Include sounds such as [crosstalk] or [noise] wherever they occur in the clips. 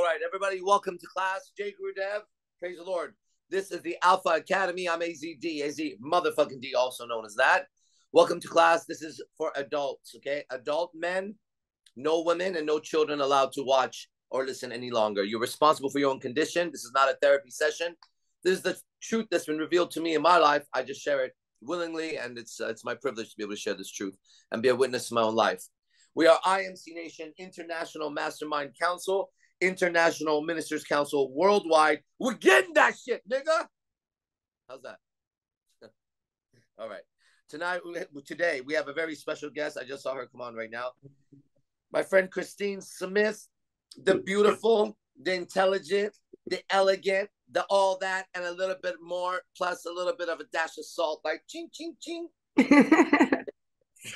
All right, everybody, welcome to class. Jay Gurudev, praise the Lord. This is the Alpha Academy. I'm AZD, AZ motherfucking D, also known as that. Welcome to class. This is for adults, okay? Adult men, no women, and no children allowed to watch or listen any longer. You're responsible for your own condition. This is not a therapy session. This is the truth that's been revealed to me in my life. I just share it willingly, and it's uh, it's my privilege to be able to share this truth and be a witness to my own life. We are IMC Nation International Mastermind Council, International Ministers Council worldwide. We're getting that shit, nigga. How's that? [laughs] All right. Tonight, today, we have a very special guest. I just saw her come on right now. My friend Christine Smith, the beautiful, the intelligent, the elegant, the all that, and a little bit more, plus a little bit of a dash of salt, like ching, ching, ching. [laughs]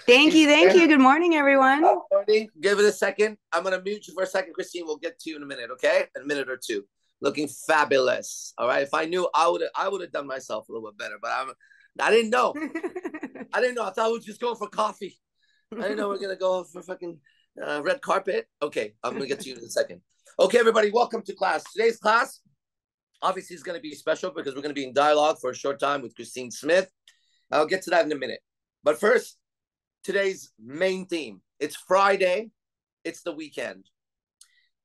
thank you, thank you. Good morning, everyone. Good morning. Give it a second. I'm gonna mute you for a second, Christine. We'll get to you in a minute, okay? In a minute or two. Looking fabulous. All right. If I knew, I would I would have done myself a little bit better, but I'm I didn't know. [laughs] I didn't know. I thought we were just going for coffee. I didn't know we are gonna go for fucking uh, red carpet. Okay, I'm gonna get to you in a second. Okay, everybody, welcome to class. Today's class obviously is going to be special because we're going to be in dialogue for a short time with Christine Smith. I'll get to that in a minute. But first, today's main theme. It's Friday. It's the weekend.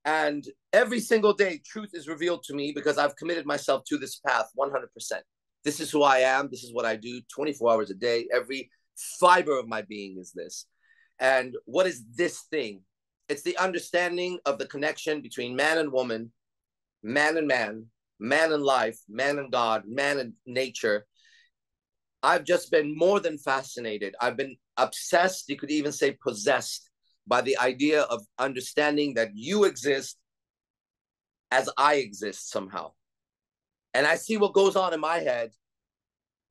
And every single day, truth is revealed to me because I've committed myself to this path 100%. This is who I am. This is what I do 24 hours a day. Every fiber of my being is this. And what is this thing? It's the understanding of the connection between man and woman, man and man, man and life, man and God, man and nature. I've just been more than fascinated. I've been obsessed, you could even say possessed by the idea of understanding that you exist as I exist somehow. And I see what goes on in my head.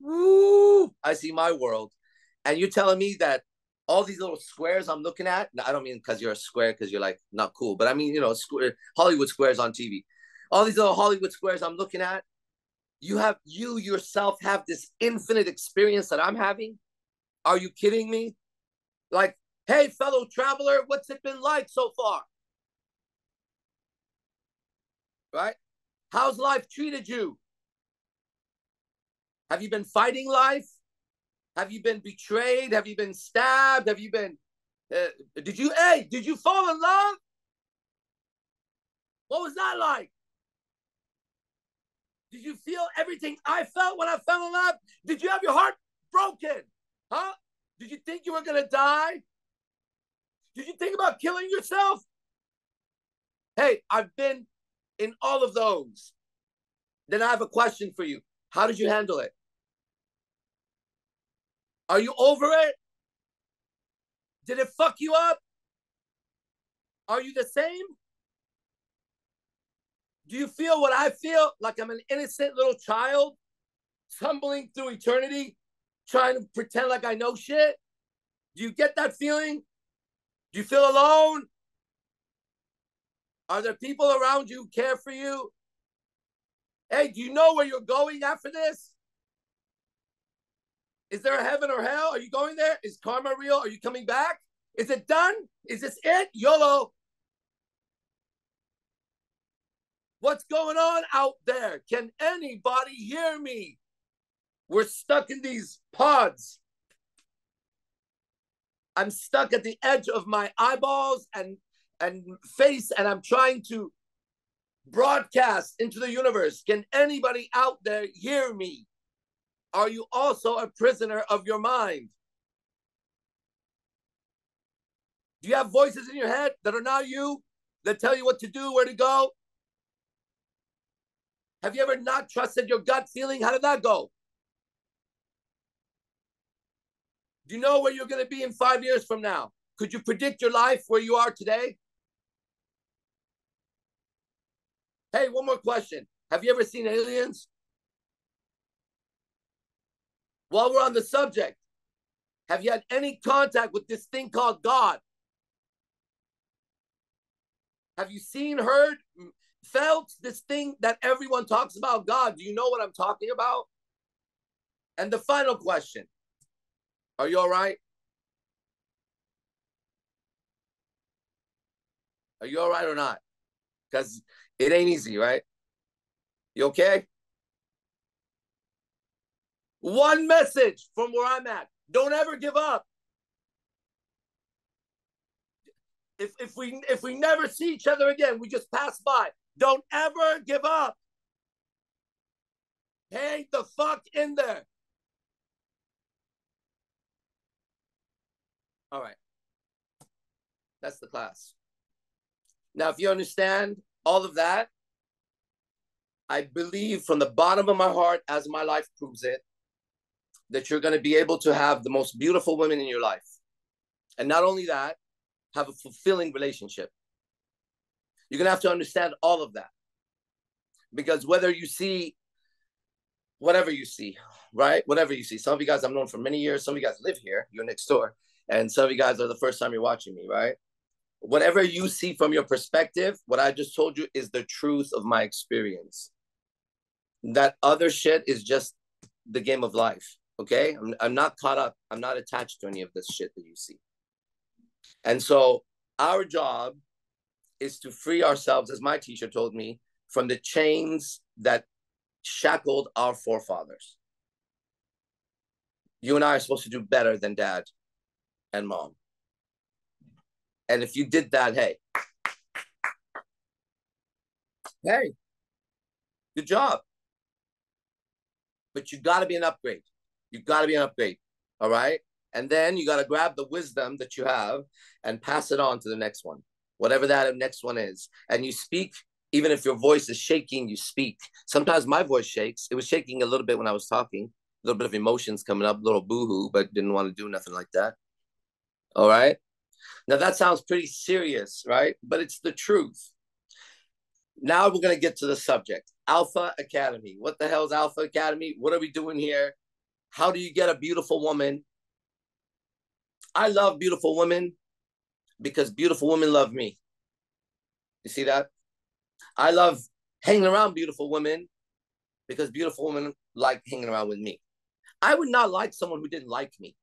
Woo! I see my world. And you're telling me that all these little squares I'm looking at, I don't mean because you're a square because you're like not cool, but I mean, you know, square, Hollywood squares on TV. All these little Hollywood squares I'm looking at, you have, you yourself have this infinite experience that I'm having. Are you kidding me? Like, hey, fellow traveler, what's it been like so far? Right? How's life treated you? Have you been fighting life? Have you been betrayed? Have you been stabbed? Have you been? Uh, did you? Hey, did you fall in love? What was that like? Did you feel everything I felt when I fell in love? Did you have your heart broken? Huh? Did you think you were gonna die? Did you think about killing yourself? Hey, I've been in all of those. Then I have a question for you. How did you handle it? Are you over it? Did it fuck you up? Are you the same? Do you feel what I feel? Like I'm an innocent little child tumbling through eternity, trying to pretend like I know shit? Do you get that feeling? Do you feel alone? Are there people around you who care for you? Hey, do you know where you're going after this? Is there a heaven or hell? Are you going there? Is karma real? Are you coming back? Is it done? Is this it? YOLO. What's going on out there? Can anybody hear me? We're stuck in these pods. I'm stuck at the edge of my eyeballs and and face, and I'm trying to broadcast into the universe. Can anybody out there hear me? Are you also a prisoner of your mind? Do you have voices in your head that are not you, that tell you what to do, where to go? Have you ever not trusted your gut feeling? How did that go? Do you know where you're going to be in five years from now? Could you predict your life where you are today? Hey, one more question. Have you ever seen aliens? While we're on the subject, have you had any contact with this thing called God? Have you seen, heard, felt this thing that everyone talks about God? Do you know what I'm talking about? And the final question Are you all right? Are you all right or not? because it ain't easy, right? You okay? One message from where I'm at. Don't ever give up. If if we if we never see each other again, we just pass by. Don't ever give up. Hang the fuck in there. All right. That's the class. Now, if you understand all of that, I believe from the bottom of my heart, as my life proves it, that you're going to be able to have the most beautiful women in your life. And not only that, have a fulfilling relationship. You're going to have to understand all of that. Because whether you see whatever you see, right? Whatever you see. Some of you guys I've known for many years. Some of you guys live here. You're next door. And some of you guys are the first time you're watching me, right? Whatever you see from your perspective, what I just told you is the truth of my experience. That other shit is just the game of life. Okay. I'm, I'm not caught up. I'm not attached to any of this shit that you see. And so our job is to free ourselves, as my teacher told me, from the chains that shackled our forefathers. You and I are supposed to do better than dad and mom. And if you did that, hey, hey, good job. But you got to be an upgrade. You got to be an upgrade. All right. And then you got to grab the wisdom that you have and pass it on to the next one, whatever that next one is. And you speak, even if your voice is shaking, you speak. Sometimes my voice shakes. It was shaking a little bit when I was talking, a little bit of emotions coming up, a little boohoo, but didn't want to do nothing like that. All right. Now that sounds pretty serious, right? But it's the truth. Now we're going to get to the subject Alpha Academy. What the hell is Alpha Academy? What are we doing here? How do you get a beautiful woman? I love beautiful women because beautiful women love me. You see that? I love hanging around beautiful women because beautiful women like hanging around with me. I would not like someone who didn't like me.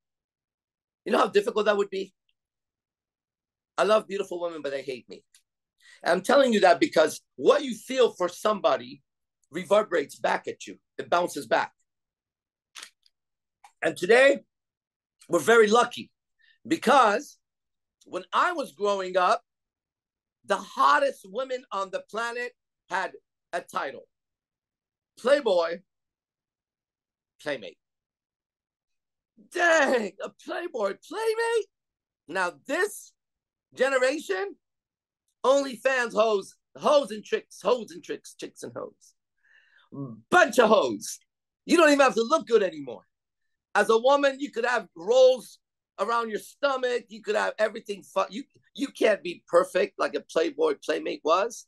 You know how difficult that would be? I love beautiful women, but they hate me. And I'm telling you that because what you feel for somebody reverberates back at you, it bounces back. And today, we're very lucky because when I was growing up, the hottest women on the planet had a title Playboy, Playmate. Dang, a Playboy Playmate? Now, this generation, OnlyFans hoes, hoes and tricks, hoes and tricks, chicks and hoes. Bunch of hoes. You don't even have to look good anymore. As a woman, you could have rolls around your stomach. You could have everything. You you can't be perfect like a Playboy Playmate was,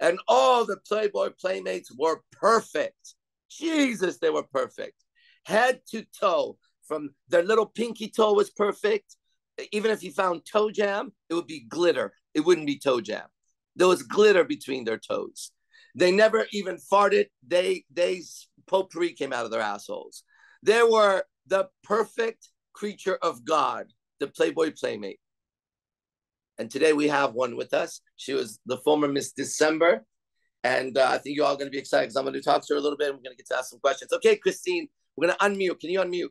and all the Playboy Playmates were perfect. Jesus, they were perfect, head to toe. From their little pinky toe was perfect. Even if you found toe jam, it would be glitter. It wouldn't be toe jam. There was glitter between their toes. They never even farted. They they potpourri came out of their assholes. They were the perfect creature of God, the Playboy Playmate. And today we have one with us. She was the former Miss December. And uh, I think you're all going to be excited because I'm going to talk to her a little bit and we're going to get to ask some questions. Okay, Christine, we're going to unmute. Can you unmute?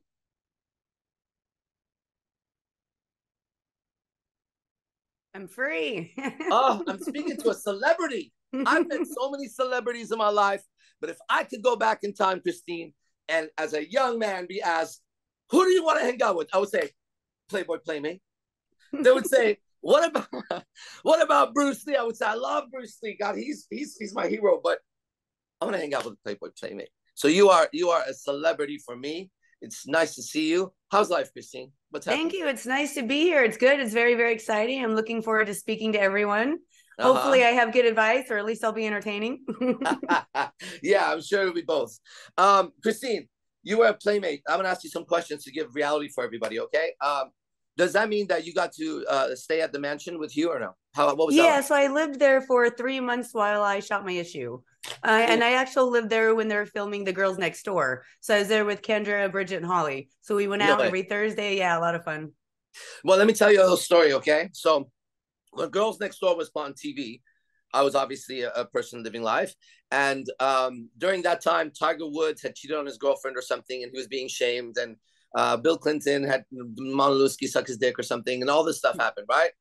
I'm free. [laughs] oh, I'm speaking to a celebrity. I've met so many celebrities in my life, but if I could go back in time, Christine, and as a young man be asked, who do you want to hang out with? I would say, Playboy Playmate. They would say, [laughs] what about what about Bruce Lee? I would say, I love Bruce Lee. God, he's he's he's my hero, but I'm gonna hang out with Playboy Playmate. So you are you are a celebrity for me. It's nice to see you. How's life, Christine? What's happening? Thank you. It's nice to be here. It's good. It's very, very exciting. I'm looking forward to speaking to everyone. Uh-huh. Hopefully, I have good advice, or at least I'll be entertaining. [laughs] [laughs] yeah, I'm sure it'll be both. Um, Christine, you were a playmate. I'm gonna ask you some questions to give reality for everybody. Okay. Um, does that mean that you got to uh, stay at the mansion with you or no? How what was yeah, that? Yeah, so I lived there for three months while I shot my issue. Uh, and I actually lived there when they were filming The Girls Next Door. So I was there with Kendra, Bridget, and Holly. So we went out no every Thursday. Yeah, a lot of fun. Well, let me tell you a little story, okay? So when Girls Next Door was on TV, I was obviously a, a person living life. And um, during that time, Tiger Woods had cheated on his girlfriend or something, and he was being shamed. And uh, Bill Clinton had Monolowski suck his dick or something, and all this stuff happened, right?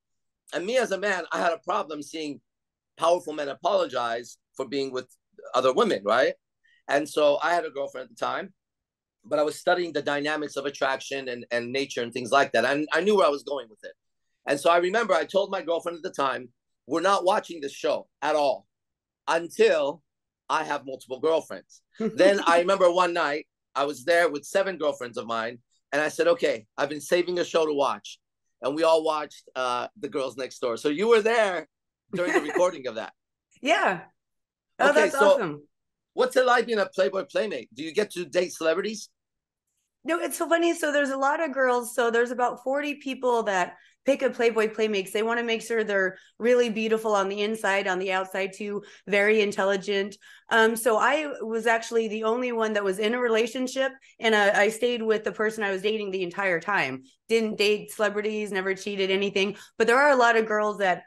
And me as a man, I had a problem seeing powerful men apologize for being with other women, right? And so I had a girlfriend at the time, but I was studying the dynamics of attraction and, and nature and things like that. And I knew where I was going with it. And so I remember I told my girlfriend at the time, we're not watching the show at all until I have multiple girlfriends. [laughs] then I remember one night I was there with seven girlfriends of mine, and I said, okay, I've been saving a show to watch. And we all watched uh, The Girls Next Door. So you were there during the [laughs] recording of that. Yeah. Oh, okay, that's so awesome. What's it like being a Playboy Playmate? Do you get to date celebrities? No, it's so funny. So there's a lot of girls. So there's about 40 people that pick a Playboy Playmates. They want to make sure they're really beautiful on the inside, on the outside too, very intelligent. Um, so I was actually the only one that was in a relationship, and uh, I stayed with the person I was dating the entire time. Didn't date celebrities, never cheated anything. But there are a lot of girls that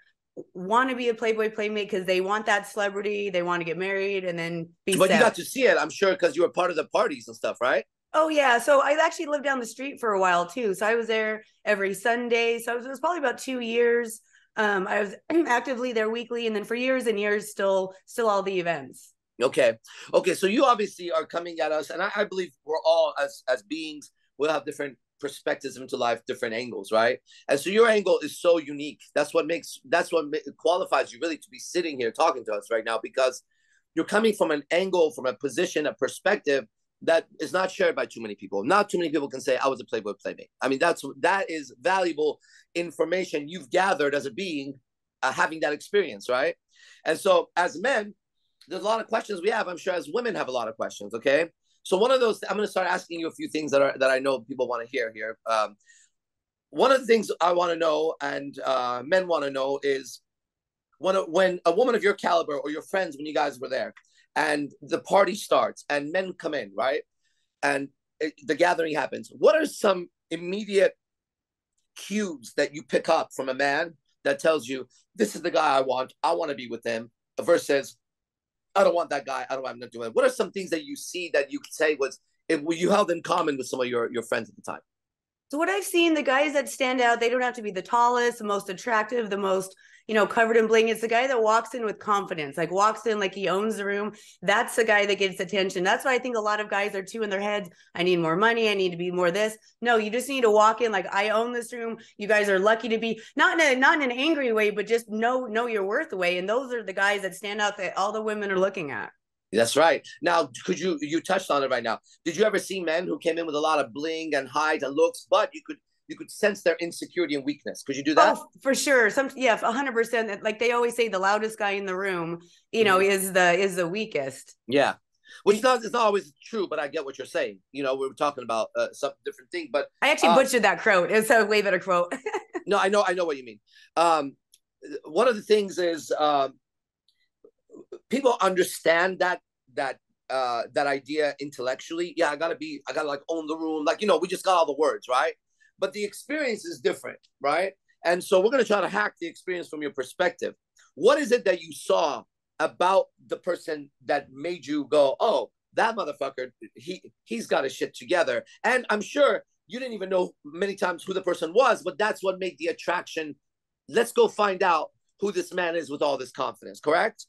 want to be a Playboy Playmate because they want that celebrity, they want to get married, and then be. But set. you got to see it, I'm sure, because you were part of the parties and stuff, right? Oh yeah, so I actually lived down the street for a while too. So I was there every Sunday. So it was, it was probably about two years. Um, I was [clears throat] actively there weekly, and then for years and years, still, still all the events. Okay, okay. So you obviously are coming at us, and I, I believe we're all as as beings will have different perspectives into life, different angles, right? And so your angle is so unique. That's what makes that's what qualifies you really to be sitting here talking to us right now because you're coming from an angle, from a position, a perspective that is not shared by too many people. Not too many people can say I was a Playboy playmate. I mean, that's that is valuable information you've gathered as a being uh, having that experience, right? And so, as men, there's a lot of questions we have. I'm sure as women have a lot of questions. Okay, so one of those, I'm going to start asking you a few things that are that I know people want to hear here. Um, one of the things I want to know, and uh, men want to know, is when a, when a woman of your caliber or your friends, when you guys were there, and the party starts and men come in, right? And it, the gathering happens. What are some immediate cues that you pick up from a man that tells you this is the guy I want, I want to be with him, versus I don't want that guy, I don't want to do it. What are some things that you see that you say was if you held in common with some of your, your friends at the time? So what I've seen, the guys that stand out, they don't have to be the tallest, the most attractive, the most you know, covered in bling. It's the guy that walks in with confidence, like walks in like he owns the room. That's the guy that gets attention. That's why I think a lot of guys are too in their heads. I need more money. I need to be more this. No, you just need to walk in like I own this room. You guys are lucky to be not in a not in an angry way, but just know know your worth way. And those are the guys that stand out that all the women are looking at. That's right. Now, could you you touched on it right now? Did you ever see men who came in with a lot of bling and height and looks, but you could you could sense their insecurity and weakness. Could you do that? Oh, for sure. Some yeah, hundred percent. Like they always say, the loudest guy in the room, you know, mm-hmm. is the is the weakest. Yeah, which not is not always true, but I get what you're saying. You know, we were talking about uh, some different thing, but I actually uh, butchered that quote. It's a way better quote. [laughs] no, I know, I know what you mean. Um, one of the things is um, people understand that that uh that idea intellectually yeah i gotta be i gotta like own the room like you know we just got all the words right but the experience is different, right? And so we're to try to hack the experience from your perspective. What is it that you saw about the person that made you go, "Oh, that motherfucker, he he's got his shit together." And I'm sure you didn't even know many times who the person was, but that's what made the attraction. Let's go find out who this man is with all this confidence, correct?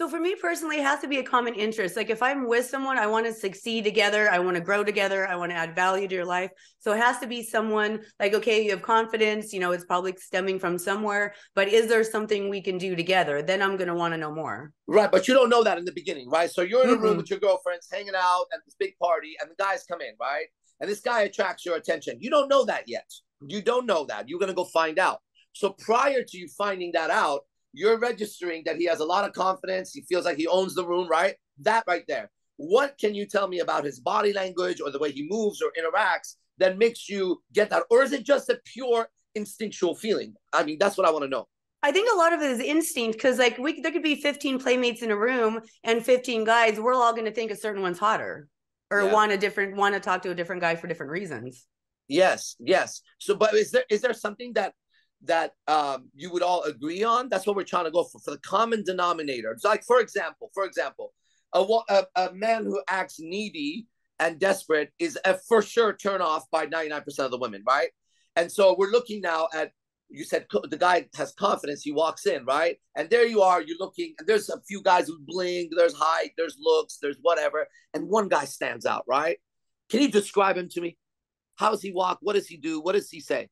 So for me personally, it has to be a common interest. Like if I'm with someone, I want to succeed together. I want to grow together. I want to add value to your life. So it has to be someone like, okay, you have confidence, you know, it's probably stemming from somewhere, but is there something we can do together? Then I'm going to want to know more. Right. But you don't know that in the beginning, right? So you're in a room mm-hmm. with your girlfriends hanging out at this big party and the guys come in, right? And this guy attracts your attention. You don't know that yet. You don't know that. You're going to go find out. So prior to you finding that out, you're registering that he has a lot of confidence. He feels like he owns the room, right? That right there. What can you tell me about his body language or the way he moves or interacts that makes you get that? Or is it just a pure instinctual feeling? I mean, that's what I want to know. I think a lot of it is instinct because, like, we there could be 15 playmates in a room and 15 guys. We're all going to think a certain one's hotter or yeah. want a different, want to talk to a different guy for different reasons. Yes, yes. So, but is there is there something that that um, you would all agree on. That's what we're trying to go for, for the common denominator. It's like, for example, for example, a, a, a man who acts needy and desperate is a for sure turn off by 99% of the women, right? And so we're looking now at you said the guy has confidence. He walks in, right? And there you are. You're looking, and there's a few guys who bling. There's height. There's looks. There's whatever. And one guy stands out, right? Can you describe him to me? How does he walk? What does he do? What does he say?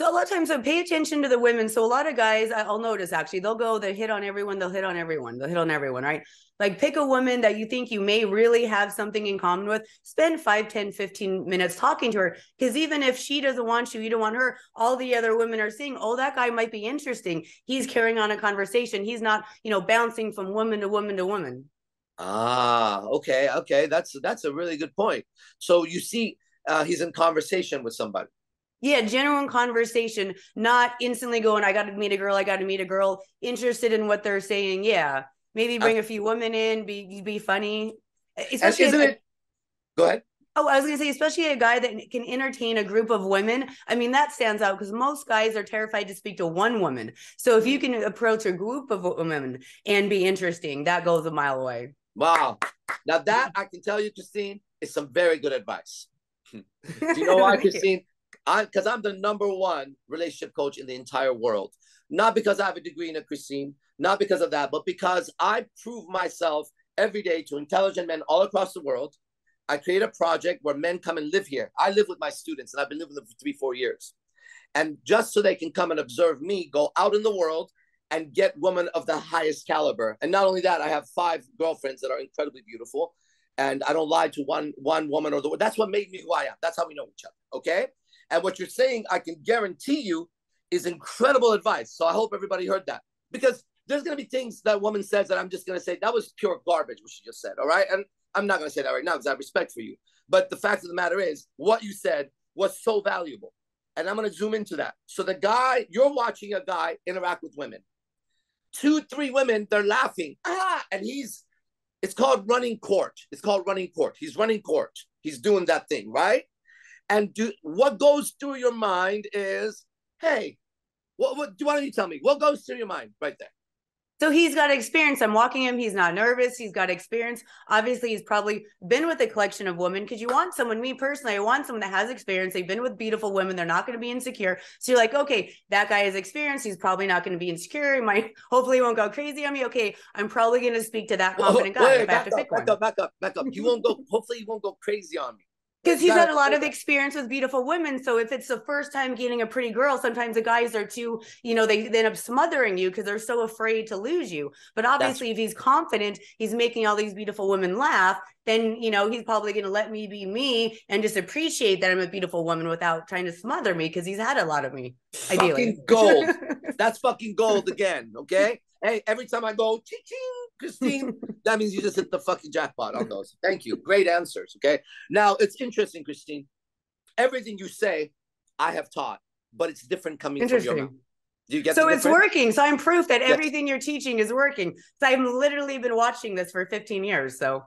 So a lot of times, so pay attention to the women. So a lot of guys, I'll notice actually, they'll go, they hit on everyone, they'll hit on everyone, they'll hit on everyone, right? Like pick a woman that you think you may really have something in common with. Spend 5, 10, 15 minutes talking to her. Because even if she doesn't want you, you don't want her, all the other women are seeing, oh, that guy might be interesting. He's carrying on a conversation. He's not, you know, bouncing from woman to woman to woman. Ah, okay, okay. That's that's a really good point. So you see, uh, he's in conversation with somebody. Yeah, genuine conversation, not instantly going, I got to meet a girl, I got to meet a girl, interested in what they're saying. Yeah. Maybe bring a few women in, be be funny. Especially isn't it? Go ahead. Oh, I was going to say, especially a guy that can entertain a group of women. I mean, that stands out because most guys are terrified to speak to one woman. So if you mm. can approach a group of women and be interesting, that goes a mile away. Wow. Now, that I can tell you, Christine, is some very good advice. [laughs] Do you know why, [laughs] Christine? I because I'm the number one relationship coach in the entire world. Not because I have a degree in a Christine, not because of that, but because I prove myself every day to intelligent men all across the world. I create a project where men come and live here. I live with my students, and I've been living with them for three, four years. And just so they can come and observe me, go out in the world and get women of the highest caliber. And not only that, I have five girlfriends that are incredibly beautiful. And I don't lie to one one woman or the that's what made me who I am. That's how we know each other. Okay. And what you're saying, I can guarantee you, is incredible advice. So I hope everybody heard that because there's going to be things that woman says that I'm just going to say that was pure garbage, what she just said. All right. And I'm not going to say that right now because I have respect for you. But the fact of the matter is, what you said was so valuable. And I'm going to zoom into that. So the guy, you're watching a guy interact with women. Two, three women, they're laughing. Ah, and he's, it's called running court. It's called running court. He's running court. He's doing that thing, right? And do what goes through your mind is, hey, what, what why don't you tell me what goes through your mind right there? So he's got experience. I'm walking him. He's not nervous. He's got experience. Obviously, he's probably been with a collection of women because you want someone, me personally, I want someone that has experience. They've been with beautiful women. They're not going to be insecure. So you're like, okay, that guy has experience. He's probably not going to be insecure. He might, [laughs] hopefully, he won't go crazy on me. Okay, I'm probably going to speak to that confident guy. Wait, back, up, back up, back up, back up. You won't go, [laughs] hopefully, you won't go crazy on me because he's had a lot of experience with beautiful women so if it's the first time getting a pretty girl sometimes the guys are too you know they, they end up smothering you because they're so afraid to lose you. But obviously if he's confident he's making all these beautiful women laugh then you know he's probably going to let me be me and just appreciate that i'm a beautiful woman without trying to smother me because he's had a lot of me ideally. fucking gold. [laughs] That's fucking gold again okay? [laughs] Hey every time i go ching Christine, [laughs] that means you just hit the fucking jackpot on those. Thank you. Great answers. Okay. Now it's interesting, Christine. Everything you say, I have taught, but it's different coming from your mouth. Do you get so it's working. So I'm proof that yes. everything you're teaching is working. So I've literally been watching this for 15 years. So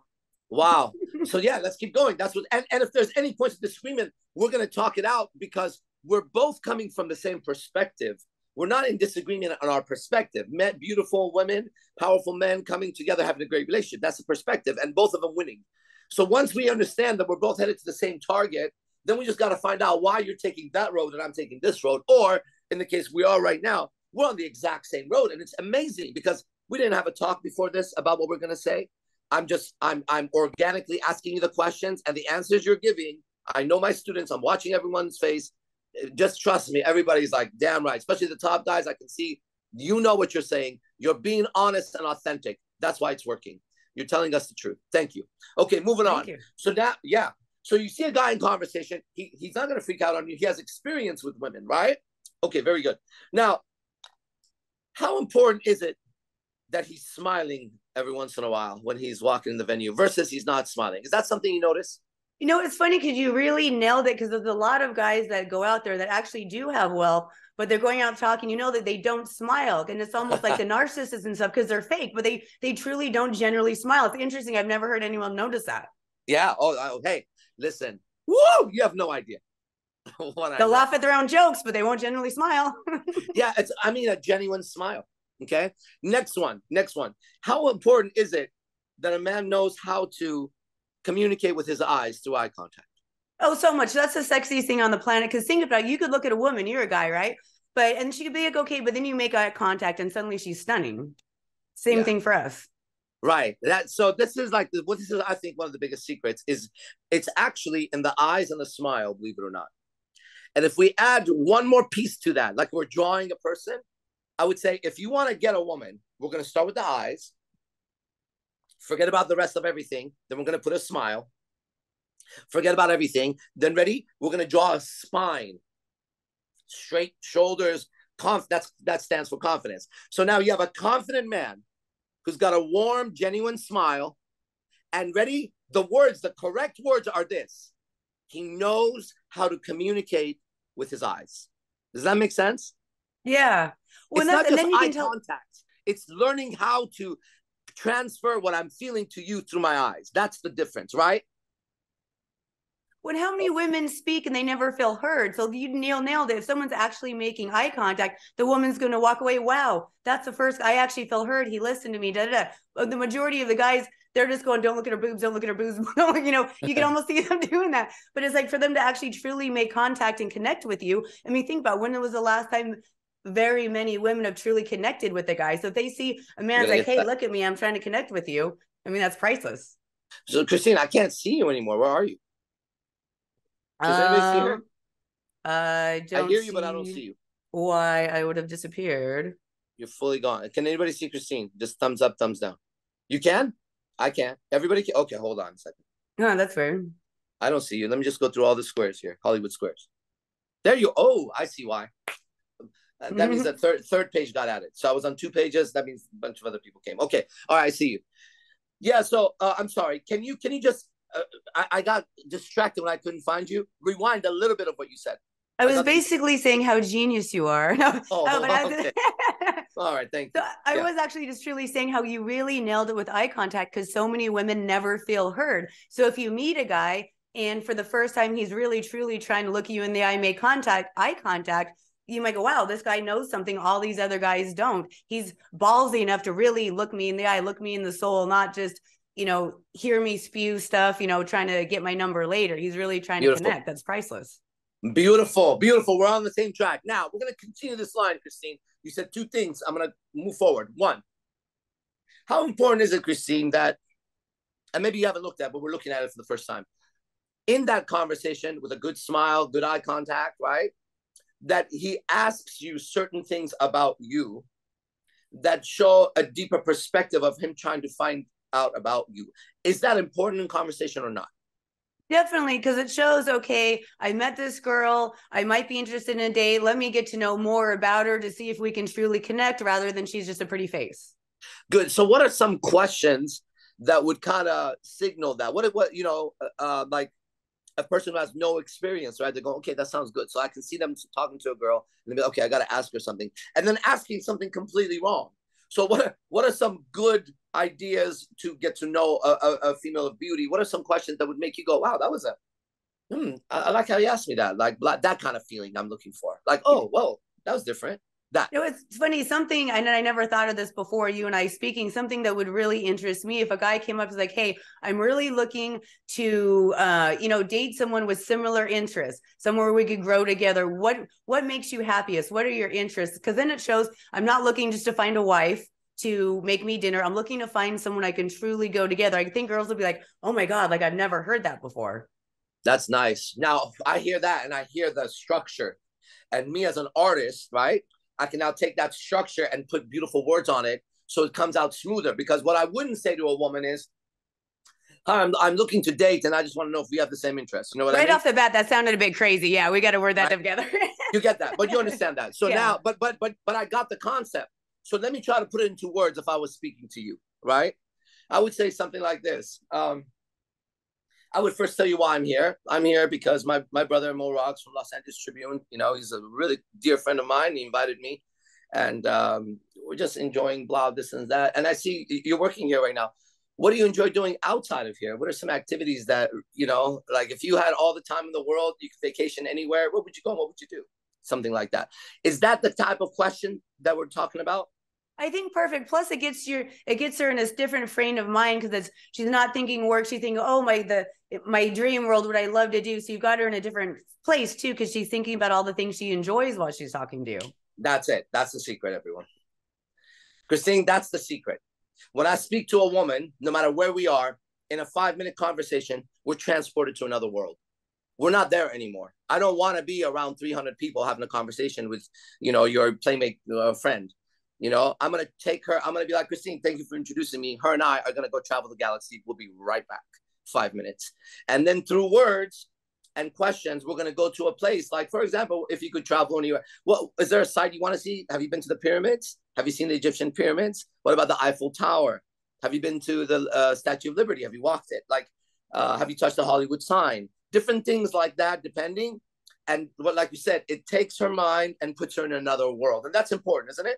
wow. [laughs] so yeah, let's keep going. That's what and, and if there's any points of disagreement, we're gonna talk it out because we're both coming from the same perspective we're not in disagreement on our perspective. Men, beautiful women, powerful men coming together, having a great relationship. That's the perspective, and both of them winning. So once we understand that we're both headed to the same target, then we just got to find out why you're taking that road and I'm taking this road. Or in the case we are right now, we're on the exact same road. And it's amazing because we didn't have a talk before this about what we're going to say. I'm just, I'm, I'm organically asking you the questions and the answers you're giving. I know my students, I'm watching everyone's face just trust me, everybody's like, damn right, especially the top guys. I can see you know what you're saying. You're being honest and authentic. That's why it's working. You're telling us the truth. Thank you. Okay, moving Thank on. You. So that, yeah. So you see a guy in conversation, he, he's not going to freak out on you. He has experience with women, right? Okay, very good. Now, how important is it that he's smiling every once in a while when he's walking in the venue versus he's not smiling? Is that something you notice? You know, it's funny because you really nailed it because there's a lot of guys that go out there that actually do have wealth, but they're going out talking, you know, that they don't smile. And it's almost like the [laughs] narcissists and stuff because they're fake, but they they truly don't generally smile. It's interesting. I've never heard anyone notice that. Yeah. Oh, oh hey, listen. Woo! You have no idea. [laughs] They'll laugh at their own jokes, but they won't generally smile. [laughs] yeah, it's I mean a genuine smile. Okay. Next one. Next one. How important is it that a man knows how to communicate with his eyes through eye contact? Oh, so much. That's the sexiest thing on the planet. Because think about it, you could look at a woman, you're a guy, right? But and she could be like, okay, but then you make eye contact and suddenly she's stunning. Same yeah. thing for us. Right. That so this is like what this is I think one of the biggest secrets is it's actually in the eyes and the smile, believe it or not. And if we add one more piece to that, like we're drawing a person, I would say if you want to get a woman, we're going to start with the eyes. Forget about the rest of everything. Then we're going to put a smile. Forget about everything. Then ready? We're going to draw a spine. Straight shoulders. Conf- that's that stands for confidence. So now you have a confident man who's got a warm, genuine smile. And ready? The words, the correct words are this. He knows how to communicate with his eyes. Does that make sense? Yeah. Well, it's not just eye tell- contact. It's learning how to transfer what I'm feeling to you through my eyes. That's the difference, right? when how many women speak and they never feel heard? So you nail nailed it. If someone's actually making eye contact, the woman's going to walk away. Wow, that's the first. I actually feel heard. He listened to me. Da, da, da. The majority of the guys, they're just going, "Don't look at her boobs. Don't look at her boobs." [laughs] you know, you can [laughs] almost see them doing that. But it's like for them to actually truly make contact and connect with you. I mean, think about when was the last time very many women have truly connected with the guy. So if they see a man's like, "Hey, look at me. I'm trying to connect with you." I mean, that's priceless. So, Christine, I can't see you anymore. Where are you? Does anybody see her? Um, I don't. I hear you, but I don't see you. Why I would have disappeared. You're fully gone. Can anybody see Christine? Just thumbs up, thumbs down. You can? I can't. Everybody can. Okay, hold on a second. No, that's fair. I don't see you. Let me just go through all the squares here. Hollywood squares. There you. Oh, I see why. That means [laughs] the third third page got added. So I was on two pages. That means a bunch of other people came. Okay. All right. I see you. Yeah. So uh, I'm sorry. Can you can you just uh, I, I, got distracted when I couldn't find you. Rewind a little bit of what you said. I was I basically saying how genius you are. [laughs] No, oh, [laughs] okay. All right, thank you. So I yeah. was actually just truly saying how you really nailed it with eye contact because so many women never feel heard. So if you meet a guy and for the first time he's really truly trying to look you in the eye, make contact, eye contact, you might go, wow, this guy knows something all these other guys don't. He's ballsy enough to really look me in the eye, look me in the soul, not just you know, hear me spew stuff, you know, trying to get my number later. He's really trying beautiful. to connect. That's priceless. Beautiful, beautiful. We're on the same track. Now we're gonna continue this line, Christine. You said two things. I'm gonna move forward. One, how important is it, Christine, that and maybe you haven't looked at, but we're looking at it for the first time. In that conversation with a good smile, good eye contact, right? That he asks you certain things about you that show a deeper perspective of him trying to find out about you. Is that important in conversation or not? Definitely, because it shows, okay, I met this girl. I might be interested in a date. Let me get to know more about her to see if we can truly connect rather than she's just a pretty face. Good. So, what are some questions that would kind of signal that? What, what, you know, uh, uh, like a person who has no experience, right? They go, okay, that sounds good. So I can see them talking to a girl and they be, okay, I got to ask her something. And then asking something completely wrong. So what are, what are some good ideas to get to know a, a, a, female of beauty? What are some questions that would make you go, wow, that was a, hmm, I, I like how you asked me that. Like that kind of feeling I'm looking for. Like, oh, whoa, that was different that. You know, it's funny, something, and I never thought of this before, you and I speaking, something that would really interest me if a guy came up was like, hey, I'm really looking to, uh, you know, date someone with similar interests, somewhere we could grow together. What, what makes you happiest? What are your interests? Because then it shows I'm not looking just to find a wife to make me dinner. I'm looking to find someone I can truly go together. I think girls will be like, oh my God, like I've never heard that before. That's nice. Now I hear that and I hear the structure. And me as an artist, right? I can now take that structure and put beautiful words on it so it comes out smoother. Because what I wouldn't say to a woman is, Hi, I'm, I'm looking to date and I just want to know if we have the same interests. You know what right I mean? off the bat, that sounded a bit crazy. Yeah, we got to word that right? together. [laughs] you get that, but you understand that. So yeah. now, but but but but I got the concept. So let me try to put it into words if I was speaking to you, right? I would say something like this. Um, I would first tell you why I'm here. I'm here because my, my brother Mo Rocks from Los Angeles Tribune, you know, he's a really dear friend of mine. He invited me, and um, we're just enjoying blah this and that. And I see you're working here right now. what do you enjoy doing outside of here? What are some activities that, you know, like if you had all the time in the world, you could vacation anywhere, where would you go? What would you do? Something like that. Is that the type of question that we're talking about? I think perfect. Plus, it gets your it gets her in this different frame of mind because it's she's not thinking work. She's thinking, oh my the my dream world, what I love to do. So you've got her in a different place too because she's thinking about all the things she enjoys while she's talking to you. That's it. That's the secret, everyone. Christine, that's the secret. When I speak to a woman, no matter where we are, in a five minute conversation, we're transported to another world. We're not there anymore. I don't want to be around 300 people having a conversation with, you know, your playmate uh, friend. You know, I'm going to take her. I'm going to be like, Christine, thank you for introducing me. Her and I are going to go travel the galaxy. We'll be right back. Five minutes. And then through words, and questions, we're going to go to a place like, for example, if you could travel anywhere. Well, is there a site you want to see? Have you been to the pyramids? Have you seen the Egyptian pyramids? What about the Eiffel Tower? Have you been to the uh, Statue of Liberty? Have you walked it? Like, uh, have you touched the Hollywood sign? Different things like that, depending. And what, like you said, it takes her mind and puts her in another world, and that's important, isn't it?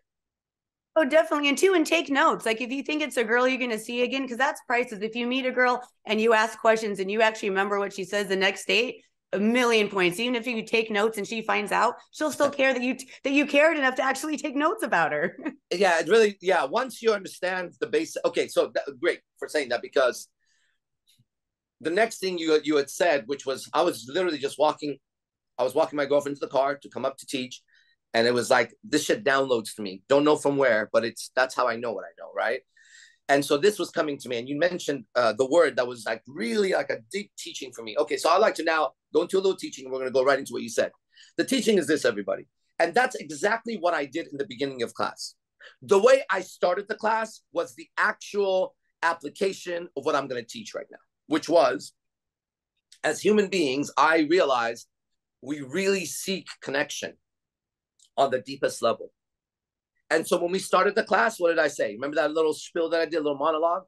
Oh, definitely. And two, and take notes. Like if you think it's a girl you're going to see again, because that's prices. If you meet a girl and you ask questions and you actually remember what she says the next date, a million points. Even if you take notes and she finds out, she'll still care that you that you cared enough to actually take notes about her. [laughs] yeah, it really. Yeah, once you understand the basic. Okay, so that, great for saying that because the next thing you you had said, which was I was literally just walking, I was walking my girlfriend to the car to come up to teach, and it was like this shit downloads to me. Don't know from where, but it's that's how I know what I know, right? And so this was coming to me, and you mentioned uh, the word that was like really like a deep teaching for me. Okay, so I'd like to now go into a little teaching. and We're going to go right into what you said. The teaching is this, everybody, and that's exactly what I did in the beginning of class. The way I started the class was the actual application of what I'm going to teach right now, which was, as human beings, I realized we really seek connection on the deepest level. And so when we started the class, what did I say? Remember that little spiel that I did, a little monologue?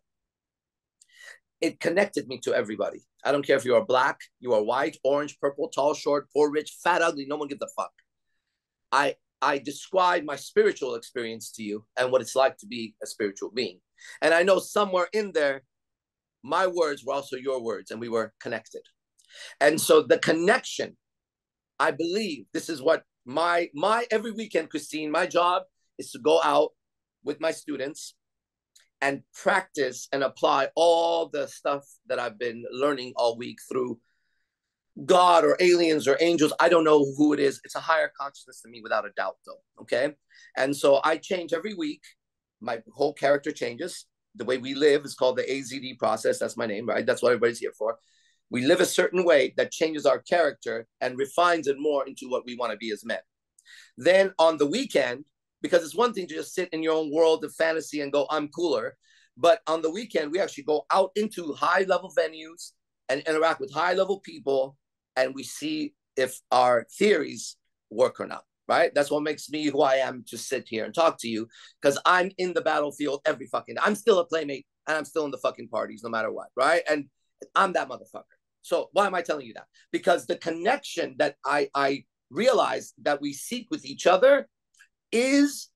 It connected me to everybody. I don't care if you are black, you are white, orange, purple, tall, short, poor, rich, fat, ugly, no one gives a fuck. I I describe my spiritual experience to you and what it's like to be a spiritual being. And I know somewhere in there, my words were also your words, and we were connected. And so the connection, I believe this is what my my every weekend, Christine, my job is to go out with my students and practice and apply all the stuff that I've been learning all week through God or aliens or angels. I don't know who it is. It's a higher consciousness to me without a doubt, though. Okay. And so I change every week. My whole character changes. The way we live is called the AZD process. That's my name, right? That's what everybody's here for. We live a certain way that changes our character and refines it more into what we want to be as men. Then on the weekend, because it's one thing to just sit in your own world of fantasy and go, I'm cooler. But on the weekend, we actually go out into high level venues and interact with high level people, and we see if our theories work or not. Right? That's what makes me who I am to sit here and talk to you because I'm in the battlefield every fucking. Day. I'm still a playmate and I'm still in the fucking parties no matter what. Right? And I'm that motherfucker. So why am I telling you that? Because the connection that I I realize that we seek with each other is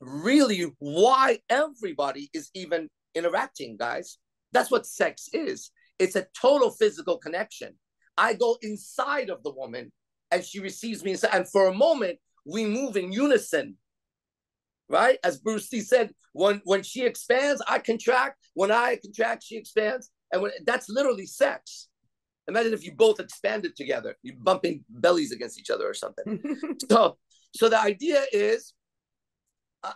really why everybody is even interacting, guys. That's what sex is. It's a total physical connection. I go inside of the woman and she receives me inside. And for a moment, we move in unison. Right? As Bruce Lee said, when when she expands, I contract. When I contract, she expands. And when that's literally sex. Imagine if you both expanded together, you bumping bellies against each other or something. [laughs] so so the idea is uh,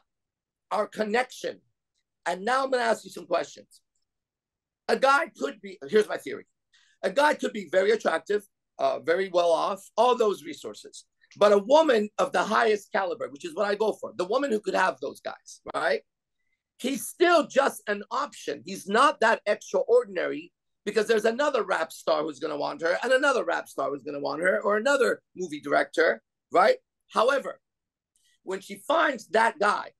our connection. And now I'm going to ask you some questions. A guy could be, here's my theory a guy could be very attractive, uh, very well off, all those resources. But a woman of the highest caliber, which is what I go for, the woman who could have those guys, right? He's still just an option. He's not that extraordinary because there's another rap star who's going to want her and another rap star who's going to want her or another movie director, right? However, when she finds that guy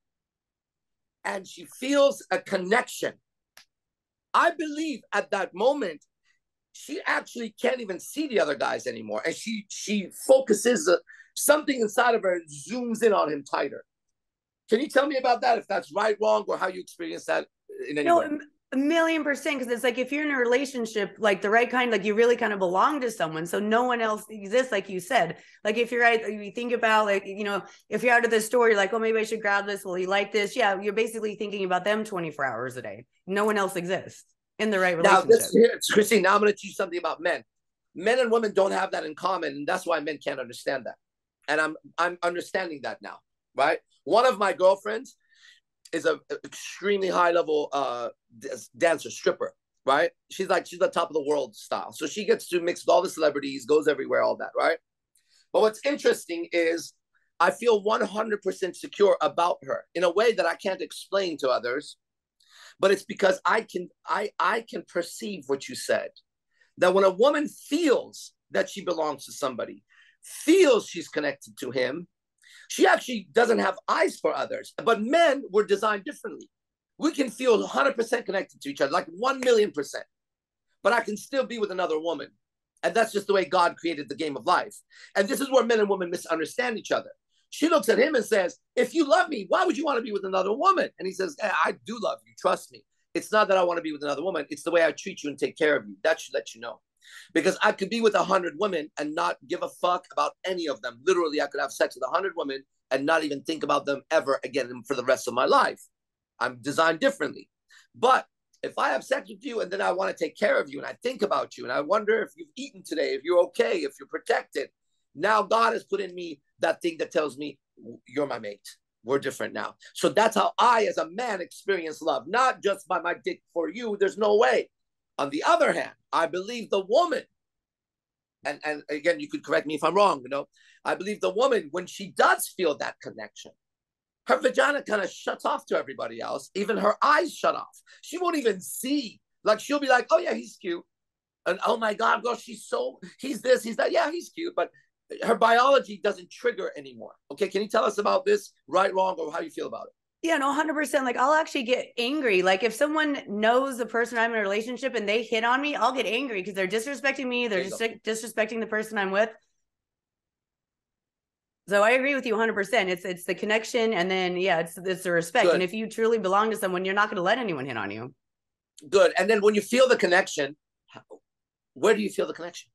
and she feels a connection, I believe at that moment she actually can't even see the other guys anymore, and she she focuses uh, something inside of her zooms in on him tighter. Can you tell me about that? If that's right, wrong, or how you experience that in any no, way? A million percent. Because it's like if you're in a relationship, like the right kind, like you really kind of belong to someone. So no one else exists, like you said. Like if you're right, you think about like, you know, if you're out of the store, you're like, oh, maybe I should grab this. Will he like this? Yeah, you're basically thinking about them 24 hours a day. No one else exists in the right relationship. Now, this, Christine, now I'm going to teach you something about men. Men and women don't have that in common, and that's why men can't understand that. And I'm I'm understanding that now, right? One of my girlfriends is a extremely high level uh dancer stripper right? She's like she's the top of the world style. So she gets to mix with all the celebrities goes everywhere all that right? But what's interesting is i feel 100% secure about her in a way that i can't explain to others but it's because i can i i can perceive what you said. That when a woman feels that she belongs to somebody feels she's connected to him she actually doesn't have eyes for others. But men were designed differently. We can feel 100% connected to each other, like 1 million percent. But I can still be with another woman. And that's just the way God created the game of life. And this is where men and women misunderstand each other. She looks at him and says, If you love me, why would you want to be with another woman? And he says, eh, I do love you. Trust me. It's not that I want to be with another woman. It's the way I treat you and take care of you. That should let you know because I could be with a hundred women and not give a fuck about any of them. Literally, I could have sex with a hundred women and not even think about them ever again for the rest of my life. I'm designed differently. But if I have sex with you and then I want to take care of you and I think about you and I wonder if you've eaten today, if you're okay, if you're protected, now God has put in me that thing that tells me you're my mate. We're different now. So that's how I, as a man, experience love, not just by my dick for you. There's no way. On the other hand, I believe the woman, and, and again, you could correct me if I'm wrong, you know, I believe the woman, when she does feel that connection, her vagina kind of shuts off to everybody else. Even her eyes shut off. She won't even see. Like she'll be like, oh yeah, he's cute. And oh my God, girl, she's so, he's this, he's that. Yeah, he's cute. But her biology doesn't trigger anymore. Okay, can you tell us about this, right, wrong, or how you feel about it? Yeah, no, 100%. Like, I'll actually get angry. Like, if someone knows the person I'm in a relationship and they hit on me, I'll get angry because they're disrespecting me. They're just disrespecting the person I'm with. So I agree with you 100%. It's it's the connection and then yeah, it's it's the respect. Good. And if you truly belong to someone, you're not going to let anyone hit on you. Good. And then when you feel the connection, where do you feel the connection?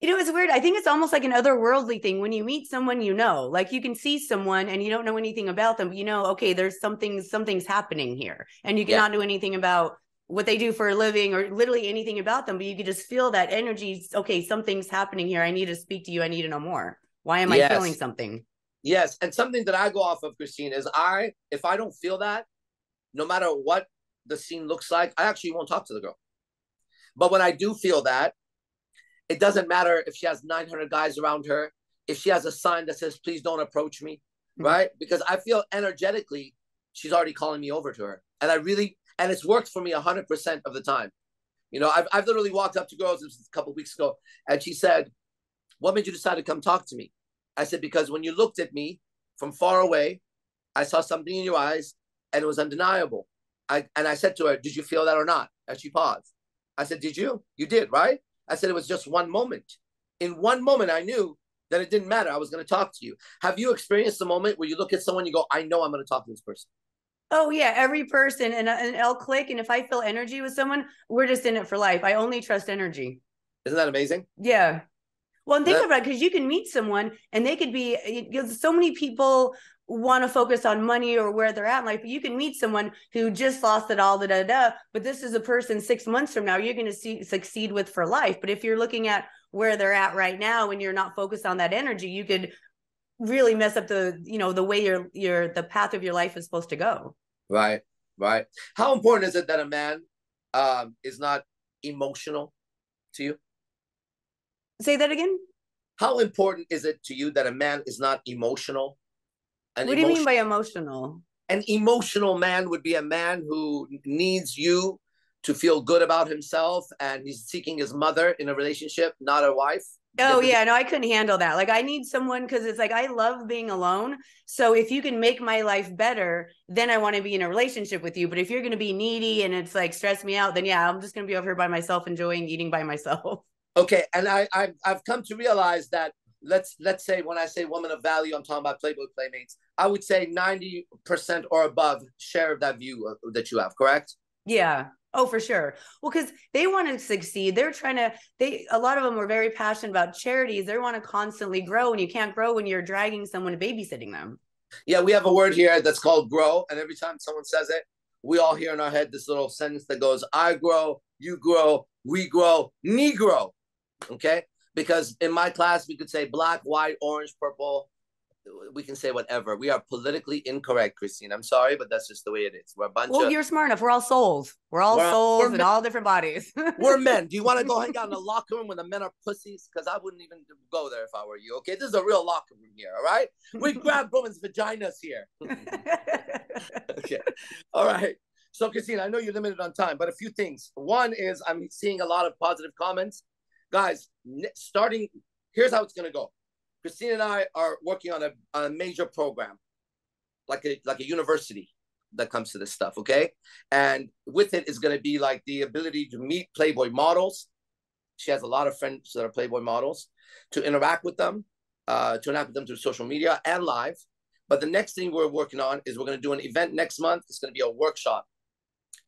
You know, it's weird. I think it's almost like an otherworldly thing. When you meet someone, you know, like you can see someone and you don't know anything about them, but you know, okay, there's something, something's happening here, and you cannot yeah. do anything about what they do for a living or literally anything about them, but you can just feel that energy. Okay, something's happening here. I need to speak to you. I need to know more. Why am yes. I feeling something? Yes, and something that I go off of, Christine, is I if I don't feel that, no matter what the scene looks like, I actually won't talk to the girl. But when I do feel that, it doesn't matter if she has 900 guys around her, if she has a sign that says, please don't approach me, mm-hmm. right? Because I feel energetically, she's already calling me over to her. And I really, and it's worked for me 100% of the time. You know, I've, I've literally walked up to girls a couple weeks ago and she said, What made you decide to come talk to me? I said, Because when you looked at me from far away, I saw something in your eyes and it was undeniable. I, and I said to her, Did you feel that or not? As she paused. I said, Did you? You did, right? I said it was just one moment. In one moment, I knew that it didn't matter. I was going to talk to you. Have you experienced a moment where you look at someone, you go, I know I'm going to talk to this person? Oh yeah, every person and, uh, and I'll click. And if I feel energy with someone, we're just in it for life. I only trust energy. Isn't that amazing? Yeah. Well, and think that- about it because you can meet someone and they could be. Eh, because so many people want to focus on money or where they're at in life, but you can meet someone who just lost it all, da da da. But this is a person six months from now you're going to see succeed with for life. But if you're looking at where they're at right now and you're not focused on that energy, you could really mess up the you know the way your your the path of your life is supposed to go. Right, right. How important is it that a man um, is not emotional to you? Say that again. How important is it to you that a man is not emotional what do you mean by emotional? An emotional man would be a man who needs you to feel good about himself and he's seeking his mother in a relationship, not a wife. Oh yeah, no, I couldn't handle that. Like I need someone because it's like I love being alone. So if you can make my life better, then I want to be in a relationship with you. But if you're going to be needy and it's like stress me out, then yeah, I'm just going to be over here by myself, enjoying eating by myself. Okay, and I I've, I've come to realize that let's let's say when I say woman of value, I'm talking about Playboy Playmates. I would say 90% or above share of that view uh, that you have, correct? Yeah. Oh, for sure. Well, because they want to succeed. They're trying to, they, a lot of them are very passionate about charities. They want to constantly grow, and you can't grow when you're dragging someone to babysitting them. Yeah, we have a word here that's called grow. And every time someone says it, we all hear in our head this little sentence that goes, I grow, you grow, we grow, Negro. Okay. Because in my class, we could say black, white, orange, purple, we can say whatever. We are politically incorrect, Christine. I'm sorry, but that's just the way it is. We're a bunch well, of. you're smart enough. We're all souls. We're all we're, souls we're in all different bodies. [laughs] we're men. Do you want to go [laughs] hang out in the locker room when the men are pussies? Because I wouldn't even go there if I were you. Okay, this is a real locker room here. All right, we grab [laughs] women's vaginas here. okay, all right. So, Christine, I know you're limited on time, but a few things. One is I'm seeing a lot of positive comments, guys. Starting here's how it's going to go Christine and I are working on a, a major program, like a like a university that comes to this stuff. Okay, and with it is going to be like the ability to meet Playboy models. She has a lot of friends that are Playboy models to interact with them, uh, to interact with them through social media and live. But the next thing we're working on is we're going to do an event next month. It's going to be a workshop.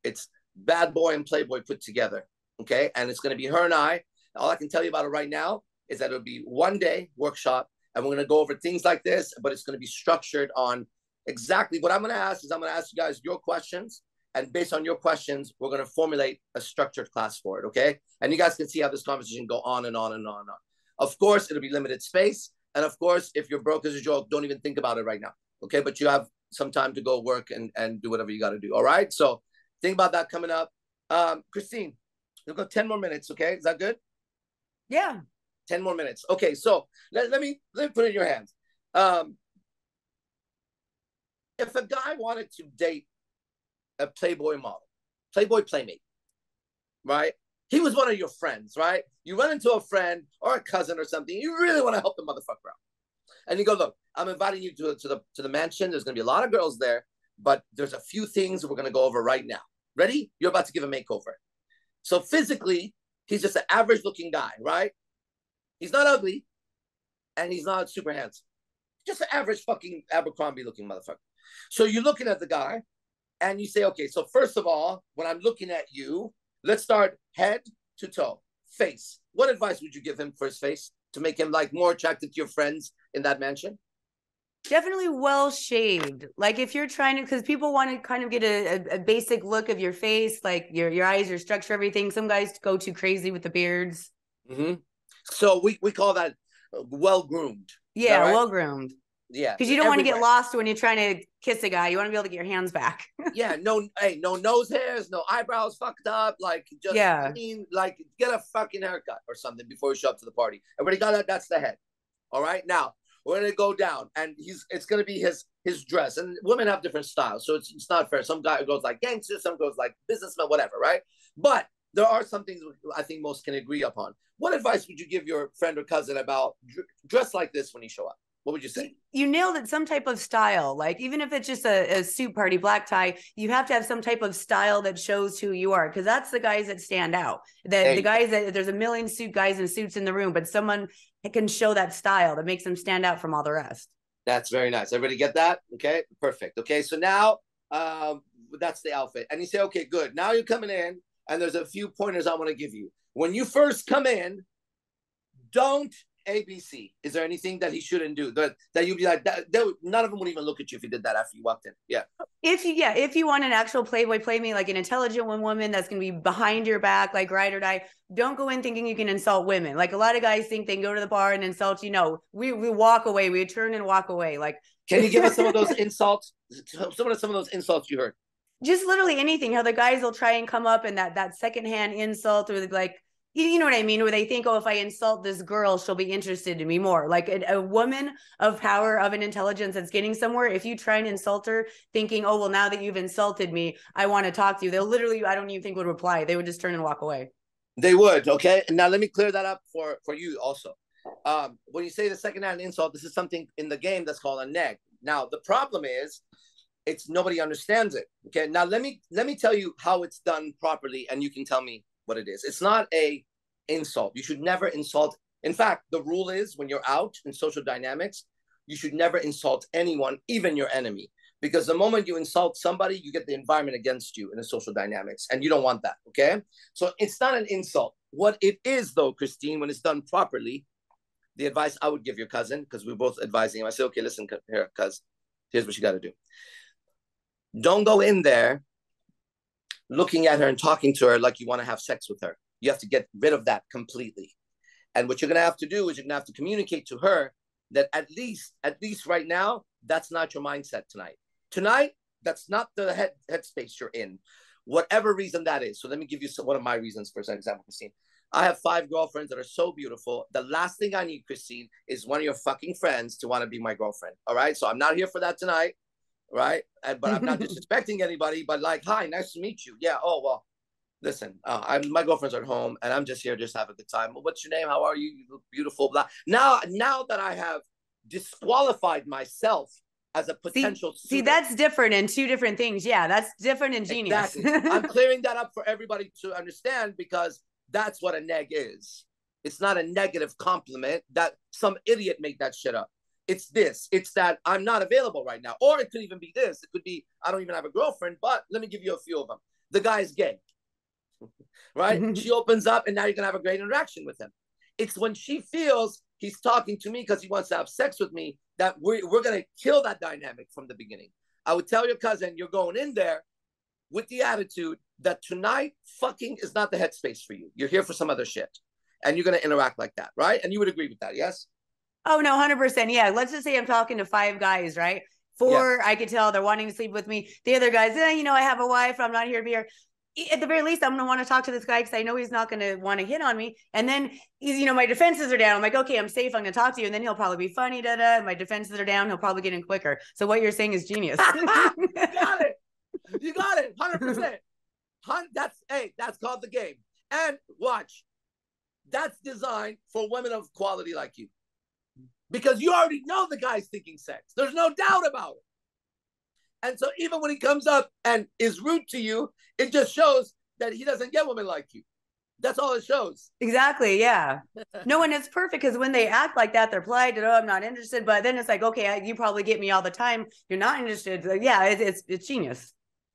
It's Bad Boy and Playboy put together. Okay, and it's going to be her and I. All I can tell you about it right now is that it'll be one day workshop and we're going to go over things like this, but it's going to be structured on exactly what I'm going to ask is I'm going to ask you guys your questions. And based on your questions, we're going to formulate a structured class for it. Okay. And you guys can see how this conversation go on and on and on and on. Of course, it'll be limited space. And of course, if you're broke as a joke, don't even think about it right now. Okay. But you have some time to go work and, and do whatever you got to do. All right. So think about that coming up. Um, Christine, we've got 10 more minutes. Okay. Is that good? Yeah. 10 more minutes. Okay, so let, let me let me put it in your hands. Um, if a guy wanted to date a Playboy model, Playboy Playmate, right? He was one of your friends, right? You run into a friend or a cousin or something. You really want to help the motherfucker out, and you go, "Look, I'm inviting you to, to the to the mansion. There's going to be a lot of girls there, but there's a few things we're going to go over right now. Ready? You're about to give a makeover. So physically, he's just an average-looking guy, right? He's not ugly, and he's not super handsome. Just an average fucking Abercrombie looking motherfucker. So you're looking at the guy, and you say, okay, so first of all, when I'm looking at you, let's start head to toe, face. What advice would you give him for his face to make him like more attractive to your friends in that mansion? Definitely well shaved. Like if you're trying to, because people want to kind of get a, a, basic look of your face, like your your eyes, your structure, everything. Some guys go too crazy with the beards. Mm-hmm. So we, we call that uh, well groomed. Yeah, right? well groomed. Yeah, because you don't want to get lost when you're trying to kiss a guy. You want to be able to get your hands back. [laughs] yeah, no, hey, no nose hairs, no eyebrows fucked up. Like just yeah, clean, like get a fucking haircut or something before you show up to the party. Everybody got that? That's the head. All right, now we're gonna go down, and he's it's gonna be his his dress, and women have different styles, so it's it's not fair. Some guy goes like gangster, some goes like businessman, whatever, right? But there are some things I think most can agree upon. What advice would you give your friend or cousin about dress like this when you show up? What would you say? You nailed it. Some type of style. Like even if it's just a, a suit party, black tie, you have to have some type of style that shows who you are. Because that's the guys that stand out. That hey. the guys that there's a million suit guys in suits in the room, but someone can show that style that makes them stand out from all the rest. That's very nice. Everybody get that? Okay, perfect. Okay, so now um, that's the outfit, and you say, okay, good. Now you're coming in and there's a few pointers I want to give you. When you first come in, don't ABC. Is there anything that he shouldn't do that that you'd be like that? None of them would even look at you if you did that after you walked in. Yeah. If you yeah, if you want an actual Playboy Playmate, like an intelligent woman that's gonna be behind your back, like ride or die, don't go in thinking you can insult women. Like a lot of guys think they can go to the bar and insult you. No, we we walk away, we turn and walk away. Like, can you give us some of [laughs] those insults? Some of some of those insults you heard just literally anything how the guys will try and come up and that that secondhand insult or like you know what I mean? Where they think, oh, if I insult this girl, she'll be interested in me more. Like a, a, woman of power, of an intelligence that's getting somewhere. If you try and insult her, thinking, oh, well, now that you've insulted me, I want to talk to you. They'll literally, I don't even think would reply. They would just turn and walk away. They would. Okay. Now let me clear that up for for you also. Um, when you say the secondhand insult, this is something in the game that's called a neg. Now the problem is it's nobody understands it. Okay. Now let me let me tell you how it's done properly, and you can tell me what it is. It's not a insult. You should never insult. In fact, the rule is when you're out in social dynamics, you should never insult anyone, even your enemy. because the moment you insult somebody, you get the environment against you in the social dynamics, and you don't want that. Okay, so it's not an insult. What it is, though, Christine, when it's done properly, the advice I would give your cousin, because we're both advising him, I say, okay, listen here, cuz here's what you got to do. Don't go in there looking at her and talking to her like you want to have sex with her. You have to get rid of that completely. And what you're gonna have to do is you're gonna have to communicate to her that at least, at least right now, that's not your mindset tonight. Tonight, that's not the head headspace you're in, whatever reason that is. So let me give you some, one of my reasons for example, Christine. I have five girlfriends that are so beautiful. The last thing I need, Christine, is one of your fucking friends to want to be my girlfriend. All right. So I'm not here for that tonight. Right. And, but I'm not [laughs] disrespecting anybody, but like, hi, nice to meet you. Yeah. Oh, well, listen, uh, I'm my girlfriend's are at home and I'm just here just have a good time. Well, what's your name? How are you? You look beautiful. Blah. Now, now that I have disqualified myself as a potential see, see, that's different in two different things yeah that's different and genius exactly. i'm clearing that up for everybody to understand because that's what a neg is it's not a negative compliment that some idiot made that shit up it's this it's that i'm not available right now or it could even be this it could be i don't even have a girlfriend but let me give you a few of them the guy's gay [laughs] right mm-hmm. she opens up and now you're gonna have a great interaction with him it's when she feels he's talking to me because he wants to have sex with me that we're, we're going to kill that dynamic from the beginning. I would tell your cousin you're going in there with the attitude that tonight fucking is not the headspace for you. You're here for some other shit. And you're going to interact like that, right? And you would agree with that, yes? Oh, no, 100%. Yeah. Let's just say I'm talking to five guys, right? Four, yeah. I could tell they're wanting to sleep with me. The other guys, eh, you know, I have a wife. I'm not here to be here at the very least, I'm gonna want to talk to this guy because I know he's not gonna want to hit on me. And then he's, you know, my defenses are down. I'm like, okay, I'm safe. I'm gonna talk to you, and then he'll probably be funny. Da da. My defenses are down. He'll probably get in quicker. So what you're saying is genius. [laughs] you got [laughs] it. You got it. Hundred percent. That's hey, that's called the game. And watch, that's designed for women of quality like you, because you already know the guy's thinking sex. There's no doubt about it. And so even when he comes up and is rude to you, it just shows that he doesn't get women like you. That's all it shows. Exactly. Yeah. no one is perfect because when they act like that, they're polite. Oh, I'm not interested. But then it's like, okay, you probably get me all the time. You're not interested. Like, yeah, it, it's it's genius.